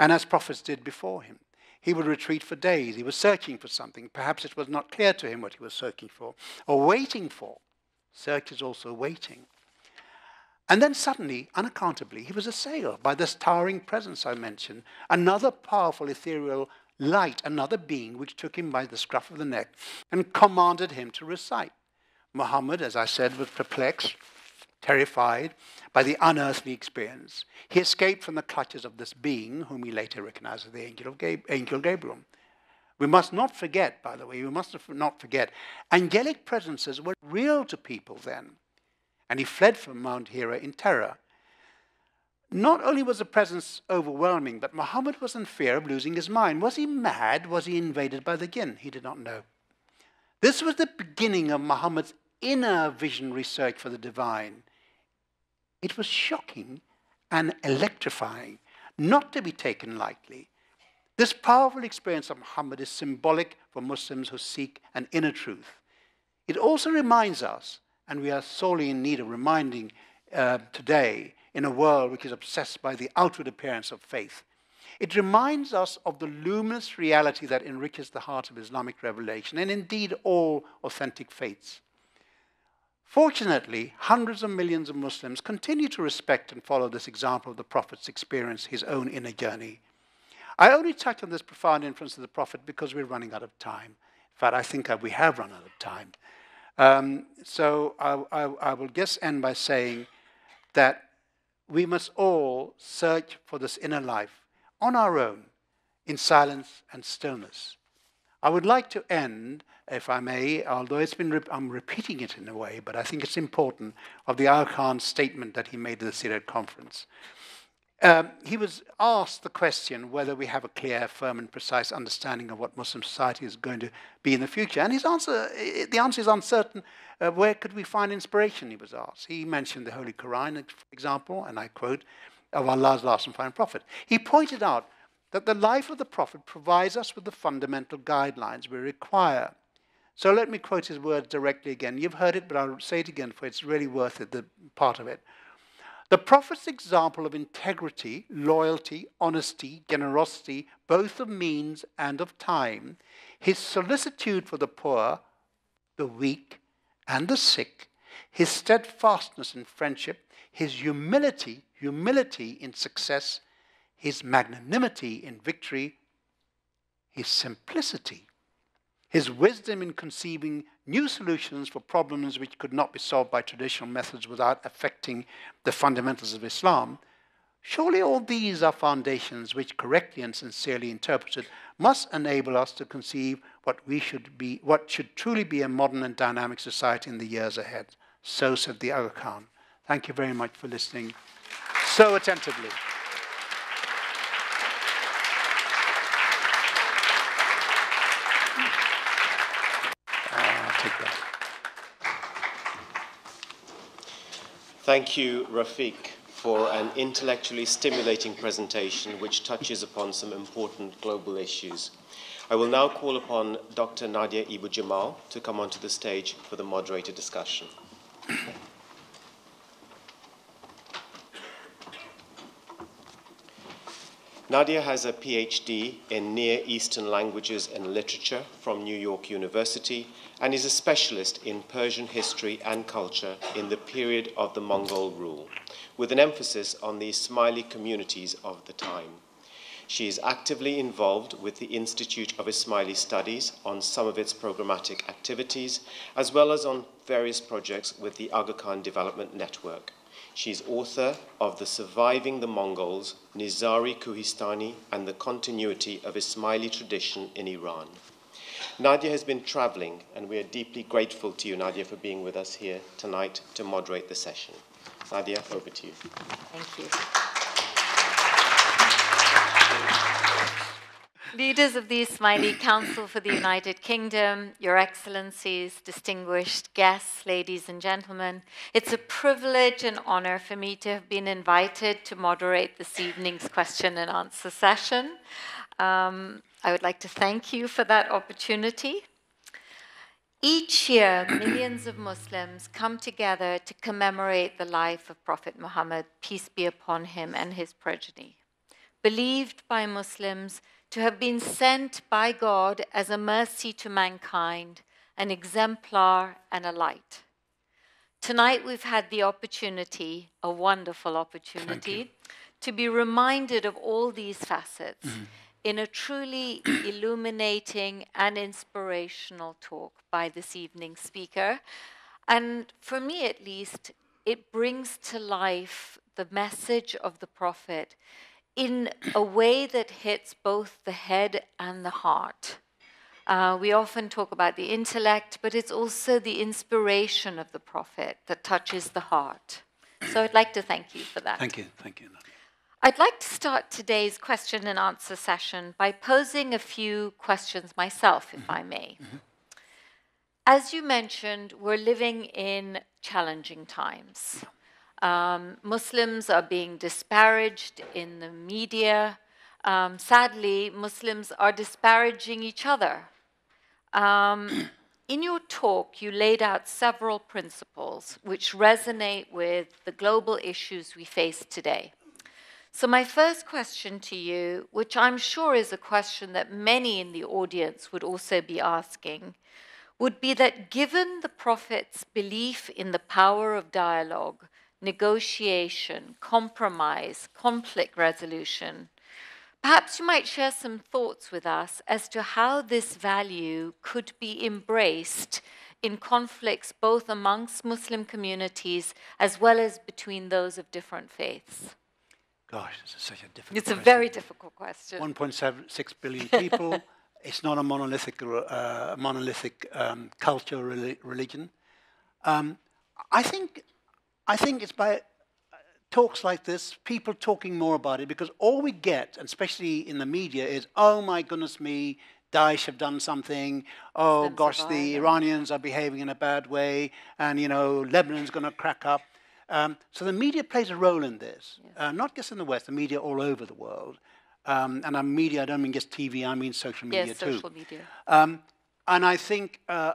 and as prophets did before him. He would retreat for days. He was searching for something. Perhaps it was not clear to him what he was searching for or waiting for. Search is also waiting. And then suddenly, unaccountably, he was assailed by this towering presence I mentioned, another powerful ethereal light, another being which took him by the scruff of the neck and commanded him to recite. Muhammad, as I said, was perplexed, terrified by the unearthly experience. He escaped from the clutches of this being, whom he later recognized as the angel, of Gab- angel Gabriel. We must not forget, by the way, we must not forget, angelic presences were real to people then. And he fled from Mount Hira in terror. Not only was the presence overwhelming, but Muhammad was in fear of losing his mind. Was he mad? Was he invaded by the jinn? He did not know. This was the beginning of Muhammad's inner visionary search for the divine. It was shocking and electrifying, not to be taken lightly. This powerful experience of Muhammad is symbolic for Muslims who seek an inner truth. It also reminds us, and we are sorely in need of reminding uh, today in a world which is obsessed by the outward appearance of faith, it reminds us of the luminous reality that enriches the heart of Islamic revelation and indeed all authentic faiths. Fortunately, hundreds of millions of Muslims continue to respect and follow this example of the Prophet's experience, his own inner journey. I only touch on this profound influence of the Prophet because we're running out of time. In fact, I think we have run out of time. Um, so I, I, I will just end by saying that we must all search for this inner life on our own, in silence and stillness. I would like to end, if I may, although it's been re I'm repeating it in a way, but I think it's important, of the Aga Khan statement that he made at the Seerat conference. Um, he was asked the question whether we have a clear, firm, and precise understanding of what Muslim society is going to be in the future. And his answer, the answer is uncertain. Uh, where could we find inspiration, he was asked. He mentioned the Holy Quran, for example, and I quote, of Allah's last and final prophet. He pointed out that the life of the Prophet provides us with the fundamental guidelines we require. So let me quote his words directly again. You've heard it, but I'll say it again for it's really worth it, the part of it. The Prophet's example of integrity, loyalty, honesty, generosity, both of means and of time, his solicitude for the poor, the weak, and the sick, his steadfastness in friendship, his humility, humility in success, his magnanimity in victory, his simplicity, his wisdom in conceiving new solutions for problems which could not be solved by traditional methods without affecting the fundamentals of Islam, surely all these are foundations which, correctly and sincerely interpreted, must enable us to conceive what we should be, what should truly be a modern and dynamic society in the years ahead. So said the Aga Khan. Thank you very much for listening so attentively. Thank you, Raficq, for an intellectually stimulating presentation which touches upon some important global issues. I will now call upon Dr. Nadia Eboo Jamal to come onto the stage for the moderated discussion. Nadia has a PhD in Near Eastern Languages and Literature from New York University and is a specialist in Persian history and culture in the period of the Mongol rule, with an emphasis on the Ismaili communities of the time. She is actively involved with the Institute of Ismaili Studies on some of its programmatic activities, as well as on various projects with the Aga Khan Development Network. She's author of The Surviving the Mongols, Nizari Quhistani, and the Continuity of Ismaili Tradition in Iran. Nadia has been traveling, and we are deeply grateful to you, Nadia, for being with us here tonight to moderate the session. Nadia, over to you. Thank you. Leaders of the Ismaili Council for the United Kingdom, Your Excellencies, distinguished guests, ladies and gentlemen, it's a privilege and honor for me to have been invited to moderate this evening's question and answer session. Um, I would like to thank you for that opportunity. Each year, millions of Muslims come together to commemorate the life of Prophet Muhammad, peace be upon him, and his progeny. Believed by Muslims to have been sent by God as a mercy to mankind, an exemplar and a light. Tonight we've had the opportunity, a wonderful opportunity, to be reminded of all these facets mm-hmm. in a truly illuminating and inspirational talk by this evening's speaker. And for me at least, it brings to life the message of the Prophet in a way that hits both the head and the heart. Uh, we often talk about the intellect, but it's also the inspiration of the prophet that touches the heart. So I'd like to thank you for that. Thank you. Thank you. I'd like to start today's question and answer session by posing a few questions myself, if mm-hmm. I may. Mm-hmm. As you mentioned, we're living in challenging times. Um, Muslims are being disparaged in the media. Um, sadly, Muslims are disparaging each other. Um, in your talk, you laid out several principles which resonate with the global issues we face today. So, my first question to you, which I'm sure is a question that many in the audience would also be asking, would be that given the Prophet's belief in the power of dialogue, negotiation, compromise, conflict resolution. Perhaps you might share some thoughts with us as to how this value could be embraced in conflicts both amongst Muslim communities as well as between those of different faiths. Gosh, this is such a difficult It's question. a very difficult question. 1.6 billion people. it's not a monolithic, uh, monolithic um, culture or religion. Um, I think I think it's by uh, talks like this, people talking more about it, because all we get, especially in the media, is, oh my goodness me, Daesh have done something. Oh gosh, the Iranians are behaving in a bad way, and you know Lebanon's going to crack up. Um, so the media plays a role in this, yes. uh, not just in the West, the media all over the world. Um, and I'm media, I don't mean just TV, I mean social media yes, too. social media. Um, and I think uh,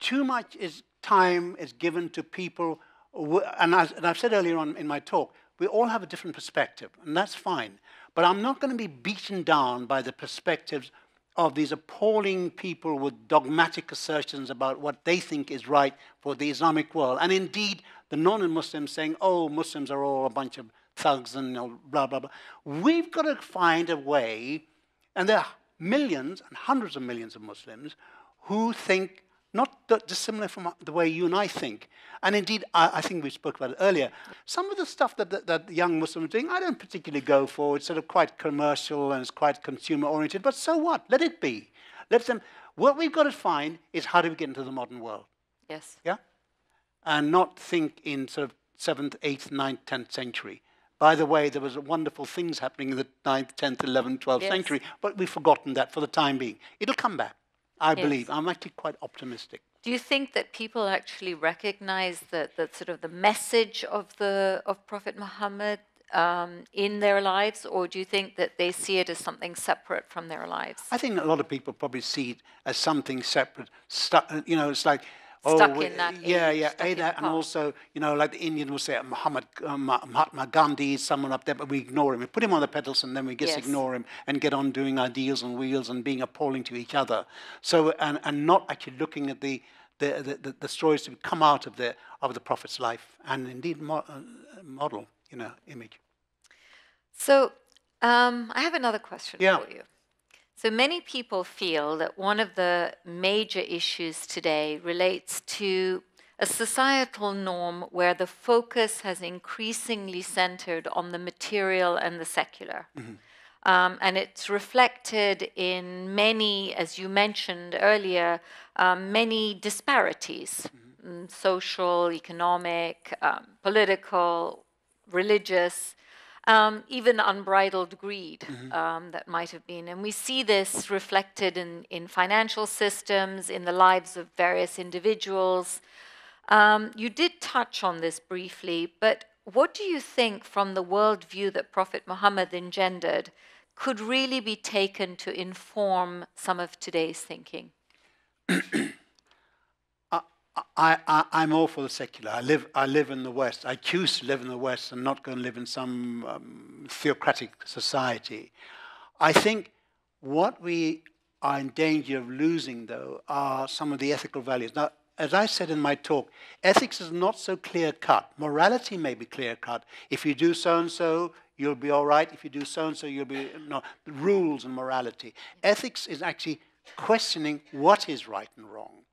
too much is time is given to people and, as, and I've said earlier on in my talk, we all have a different perspective, and that's fine. But I'm not going to be beaten down by the perspectives of these appalling people with dogmatic assertions about what they think is right for the Islamic world. And indeed, the non Muslims saying, oh, Muslims are all a bunch of thugs and blah, blah, blah. We've got to find a way, and there are millions and hundreds of millions of Muslims who think not that dissimilar from the way you and I think. And indeed, I, I think we spoke about it earlier. Some of the stuff that, that, that young Muslims are doing, I don't particularly go for. It's sort of quite commercial and it's quite consumer oriented, but so what? Let it be. Let them. What we've got to find is how do we get into the modern world? Yes. Yeah? And not think in sort of 7th, 8th, 9th, 10th century. By the way, there was wonderful things happening in the 9th, 10th, 11th, 12th Yes. century, but we've forgotten that for the time being. It'll come back, I Yes. believe. I'm actually quite optimistic. Do you think that people actually recognize that, the sort of the message of the of Prophet Muhammad um, in their lives, or do you think that they see it as something separate from their lives? I think a lot of people probably see it as something separate. You know, it's like, Stuck we- in that yeah, yeah, stuck and also, you know, like the Indian will say, Muhammad, uh, Mahatma Gandhi is someone up there, but we ignore him. We put him on the pedals, and then we just Yes. ignore him and get on doing our deals and wheels and being appalling to each other. So, and, and not actually looking at the the, the, the, the stories to come out of the of the prophet's life and indeed mo- uh, model, you know, image. So, um, I have another question Yeah. for you. So, many people feel that one of the major issues today relates to a societal norm where the focus has increasingly centered on the material and the secular. Um, and it's reflected in many, as you mentioned earlier, um, many disparities. Mm, social, economic, um, political, religious, um, even unbridled greed um, that might have been. And we see this reflected in, in financial systems, in the lives of various individuals. Um, you did touch on this briefly, but what do you think from the worldview that Prophet Muhammad engendered could really be taken to inform some of today's thinking? I, I, I'm all for the secular. I live, I live in the West. I choose to live in the West and not go and live in some um, theocratic society. I think what we are in danger of losing, though, are some of the ethical values. Now, as I said in my talk, ethics is not so clear cut. Morality may be clear cut. If you do so and so, you'll be all right. If you do so and so, you'll be no rules and morality. Ethics is actually questioning what is right and wrong.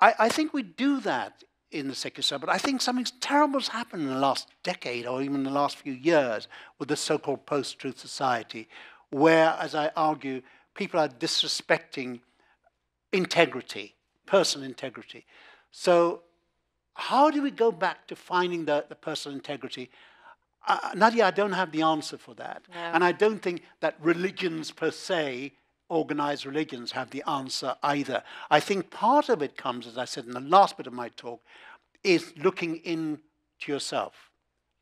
I, I think we do that in the secular side, but I think something terrible has happened in the last decade or even the last few years with the so called post truth society, where, as I argue, people are disrespecting integrity, personal integrity. So, how do we go back to finding the, the personal integrity? Uh, Nadia, I don't have the answer for that. No. And I don't think that religions per se, organized religions, have the answer either. I think part of it comes, as I said in the last bit of my talk, is looking into yourself,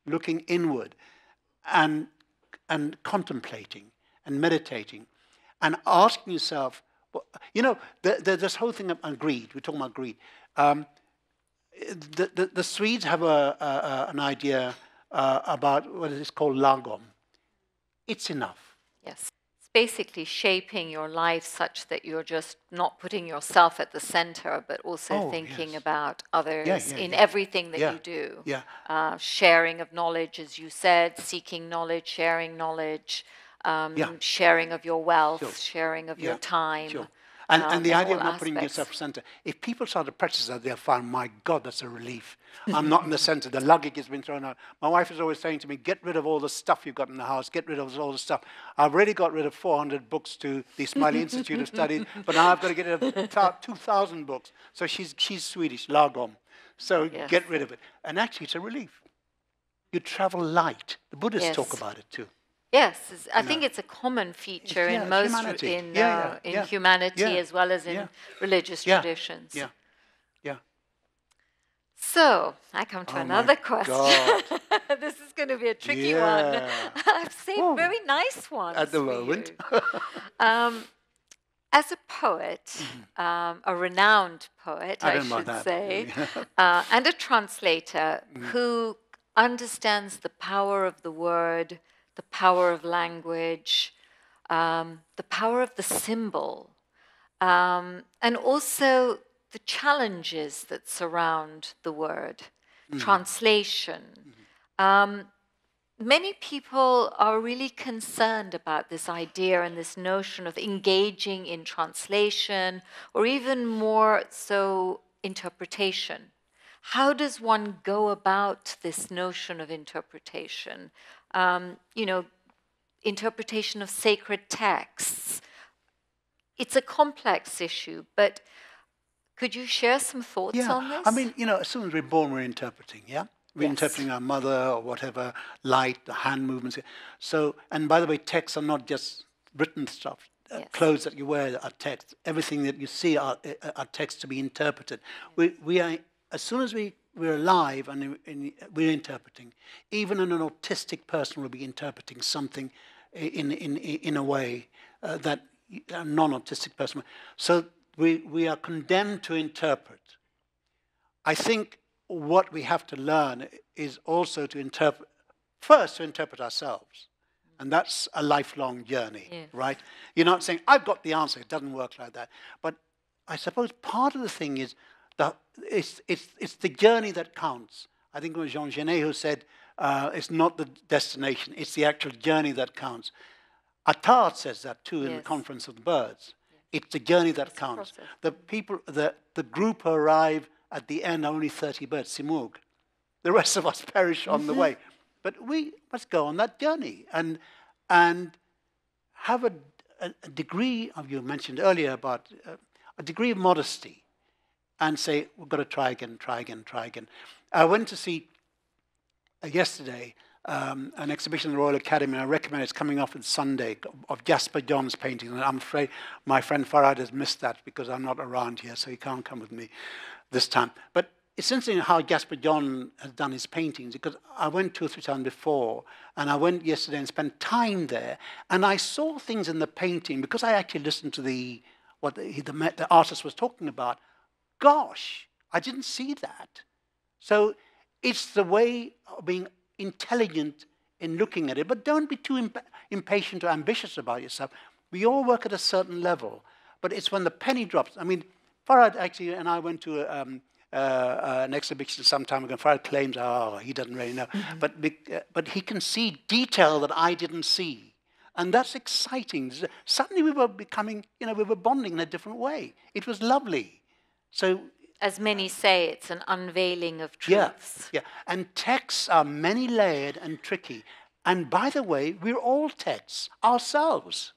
looking inward and, and contemplating and meditating and asking yourself, you know, the, the, this whole thing of greed, we're talking about greed. Um, the, the, the Swedes have a, a, a, an idea uh, about what is called lagom. It's enough. Yes. Basically shaping your life such that you're just not putting yourself at the center, but also Oh, thinking yes. about others yeah, in yeah. everything that Yeah, you do. yeah. Uh, sharing of knowledge, as you said, seeking knowledge, sharing knowledge, um, Yeah. sharing of your wealth, Sure. sharing of your time. Sure. And, and the idea of not putting aspects. yourself center. If people start to practice that, they'll find, my God, that's a relief. I'm not in the center. The luggage has been thrown out. My wife is always saying to me, get rid of all the stuff you've got in the house. Get rid of all the stuff. I've already got rid of 400 books to the Ismaili Institute of Studies, but now I've got to get rid of 2,000 books. So she's, she's Swedish, lagom. So Yes. get rid of it. And actually, it's a relief. You travel light. The Buddhists talk about it too. Yes, I think it's a common feature yeah, in most humanity. in Yeah, yeah, uh, in yeah, humanity yeah, as well as in religious traditions. Yeah. Yeah. So I come to Oh another question. This is going to be a tricky one. I've saved Whoa. very nice ones At the moment. um, as a poet, mm-hmm. um, a renowned poet, I, I should say, uh, and a translator mm. who understands the power of the word, the power of language, um, the power of the symbol, um, and also the challenges that surround the word, mm. translation. Mm. many people are really concerned about this idea and this notion of engaging in translation, or even more so, interpretation. How does one go about this notion of interpretation? Um, you know, interpretation of sacred texts. It's a complex issue, but could you share some thoughts yeah. on this? I mean, you know, as soon as we're born, we're interpreting, yeah? We're yes. interpreting our mother or whatever, light, the hand movements. So, and by the way, texts are not just written stuff. Uh, yes. Clothes that you wear are text. Everything that you see are, uh, are text to be interpreted. We, we are, as soon as we we're alive and, we're interpreting. Even an autistic person will be interpreting something in, in, in a way uh, that a non-autistic person. So we, we are condemned to interpret. I think what we have to learn is also to interpret, first to interpret ourselves. And that's a lifelong journey, yes. right? You're not saying, I've got the answer. It doesn't work like that. But I suppose part of the thing is the, it's, it's, it's the journey that counts. I think it was Jean Genet who said, uh, it's not the destination, it's the actual journey that counts. Attar says that too yes. in the Conference of the Birds. It's the journey that it's counts. The people, the, the group arrive at the end only 30 birds, Simurgh. The rest of us perish on mm-hmm. the way. But we must go on that journey and, and have a, a, a degree of, you mentioned earlier about uh, a degree of modesty and say, we've got to try again, try again, try again. I went to see uh, yesterday um, an exhibition in the Royal Academy, and I recommend it's coming off on Sunday, of Jasper Johns' painting. And I'm afraid my friend Farhad has missed that because I'm not around here, so he can't come with me this time. But it's interesting how Jasper John has done his paintings because I went two or three times before, and I went yesterday and spent time there, and I saw things in the painting because I actually listened to the what the, the, the artist was talking about gosh, I didn't see that. So it's the way of being intelligent in looking at it, but don't be too imp- impatient or ambitious about yourself. We all work at a certain level, but it's when the penny drops. I mean, Farhad actually and I went to um, uh, uh, an exhibition some time ago. Farhad claims, oh, he doesn't really know, mm-hmm. but uh, but he can see detail that I didn't see, and that's exciting. Suddenly we were becoming, you know, we were bonding in a different way. It was lovely. So as many say, it's an unveiling of truths. Yeah, yeah. And texts are many layered and tricky. And by the way, we're all texts ourselves.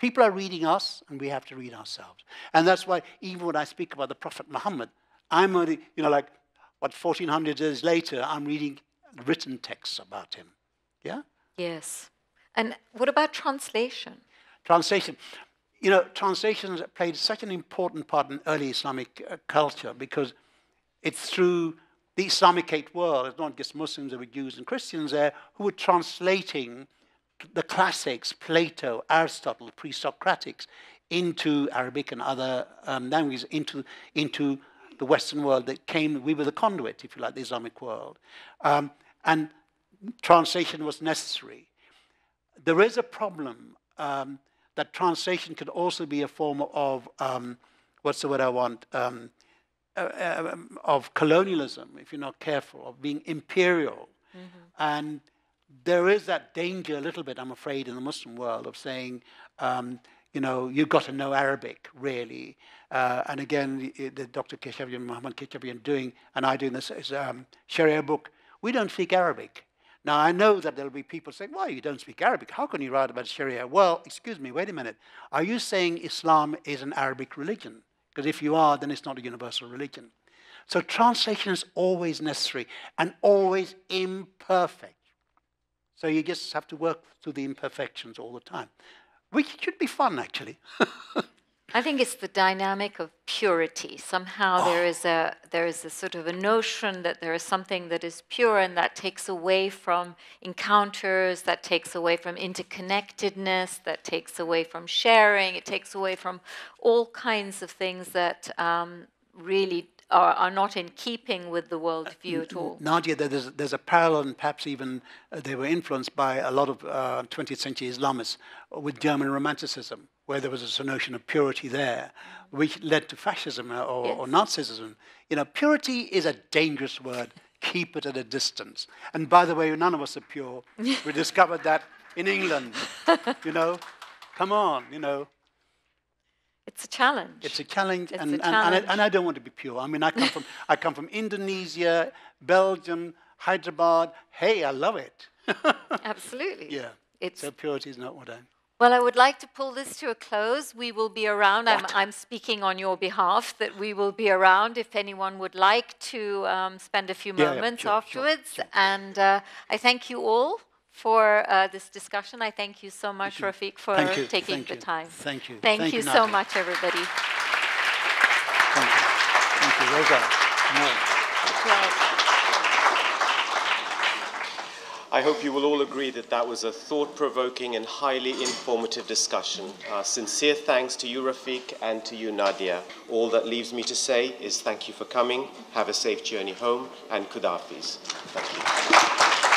People are reading us, and we have to read ourselves. And that's why, even when I speak about the Prophet Muhammad, I'm only, you know, like, what, 1400 years later, I'm reading written texts about him. Yeah? Yes. And what about translation? Translation you know, translations played such an important part in early Islamic uh, culture because it's through the Islamicate world, it's not just Muslims, there were Jews and Christians there, who were translating the classics, Plato, Aristotle, pre-Socratics, into Arabic and other um, languages, into, into the Western world that came, we were the conduit, if you like, the Islamic world. Um, and translation was necessary. There is a problem um, that translation could also be a form of um, what's the word I want um, uh, uh, of colonialism if you're not careful of being imperial mm-hmm. and there is that danger a little bit I'm afraid in the Muslim world of saying um, you know you've got to know Arabic really uh, and again the, the Dr. Keshavian Muhammad Keshavian doing and I doing this is um, Sharia book we don't speak Arabic now, I know that there'll be people saying, well, you don't speak Arabic. How can you write about Sharia? Well, excuse me, wait a minute. Are you saying Islam is an Arabic religion? Because if you are, then it's not a universal religion. So translation is always necessary and always imperfect. So you just have to work through the imperfections all the time, which should be fun, actually. I think it's the dynamic of purity. Somehow there is a there is a sort of a notion that there is something that is pure and that takes away from encounters, that takes away from interconnectedness, that takes away from sharing, it takes away from all kinds of things that um, really are, are not in keeping with the worldview at all. Nadia, there's, there's a parallel, and perhaps even uh, they were influenced by a lot of uh, 20th century Islamists with German Romanticism, where there was a notion of purity there, which led to fascism uh, or, Yes. or Nazism. You know, purity is a dangerous word. Keep it at a distance. And by the way, none of us are pure. we discovered that in England. you know, come on, you know. It's a challenge. It's a challenge, It's and, a and, and, I, and I don't want to be pure. I mean, I come from I come from Indonesia, Belgium, Hyderabad. Hey, I love it. Absolutely. yeah. It's so purity is not what I. Well, I would like to pull this to a close. We will be around. I'm, I'm speaking on your behalf that we will be around if anyone would like to um, spend a few Yeah, yeah, moments sure, sure, afterwards. sure. And uh, I thank you all for uh, this discussion. I thank you so much, Raficq, for you, taking thank the you, time. thank you, Thank, thank you so Nadia. much, everybody. Thank you. Thank you. Well done. More. I hope you will all agree that that was a thought provoking and highly informative discussion. Uh, sincere thanks to you, Raficq, and to you, Nadia. All that leaves me to say is thank you for coming, have a safe journey home, and Kudafis. Thank you.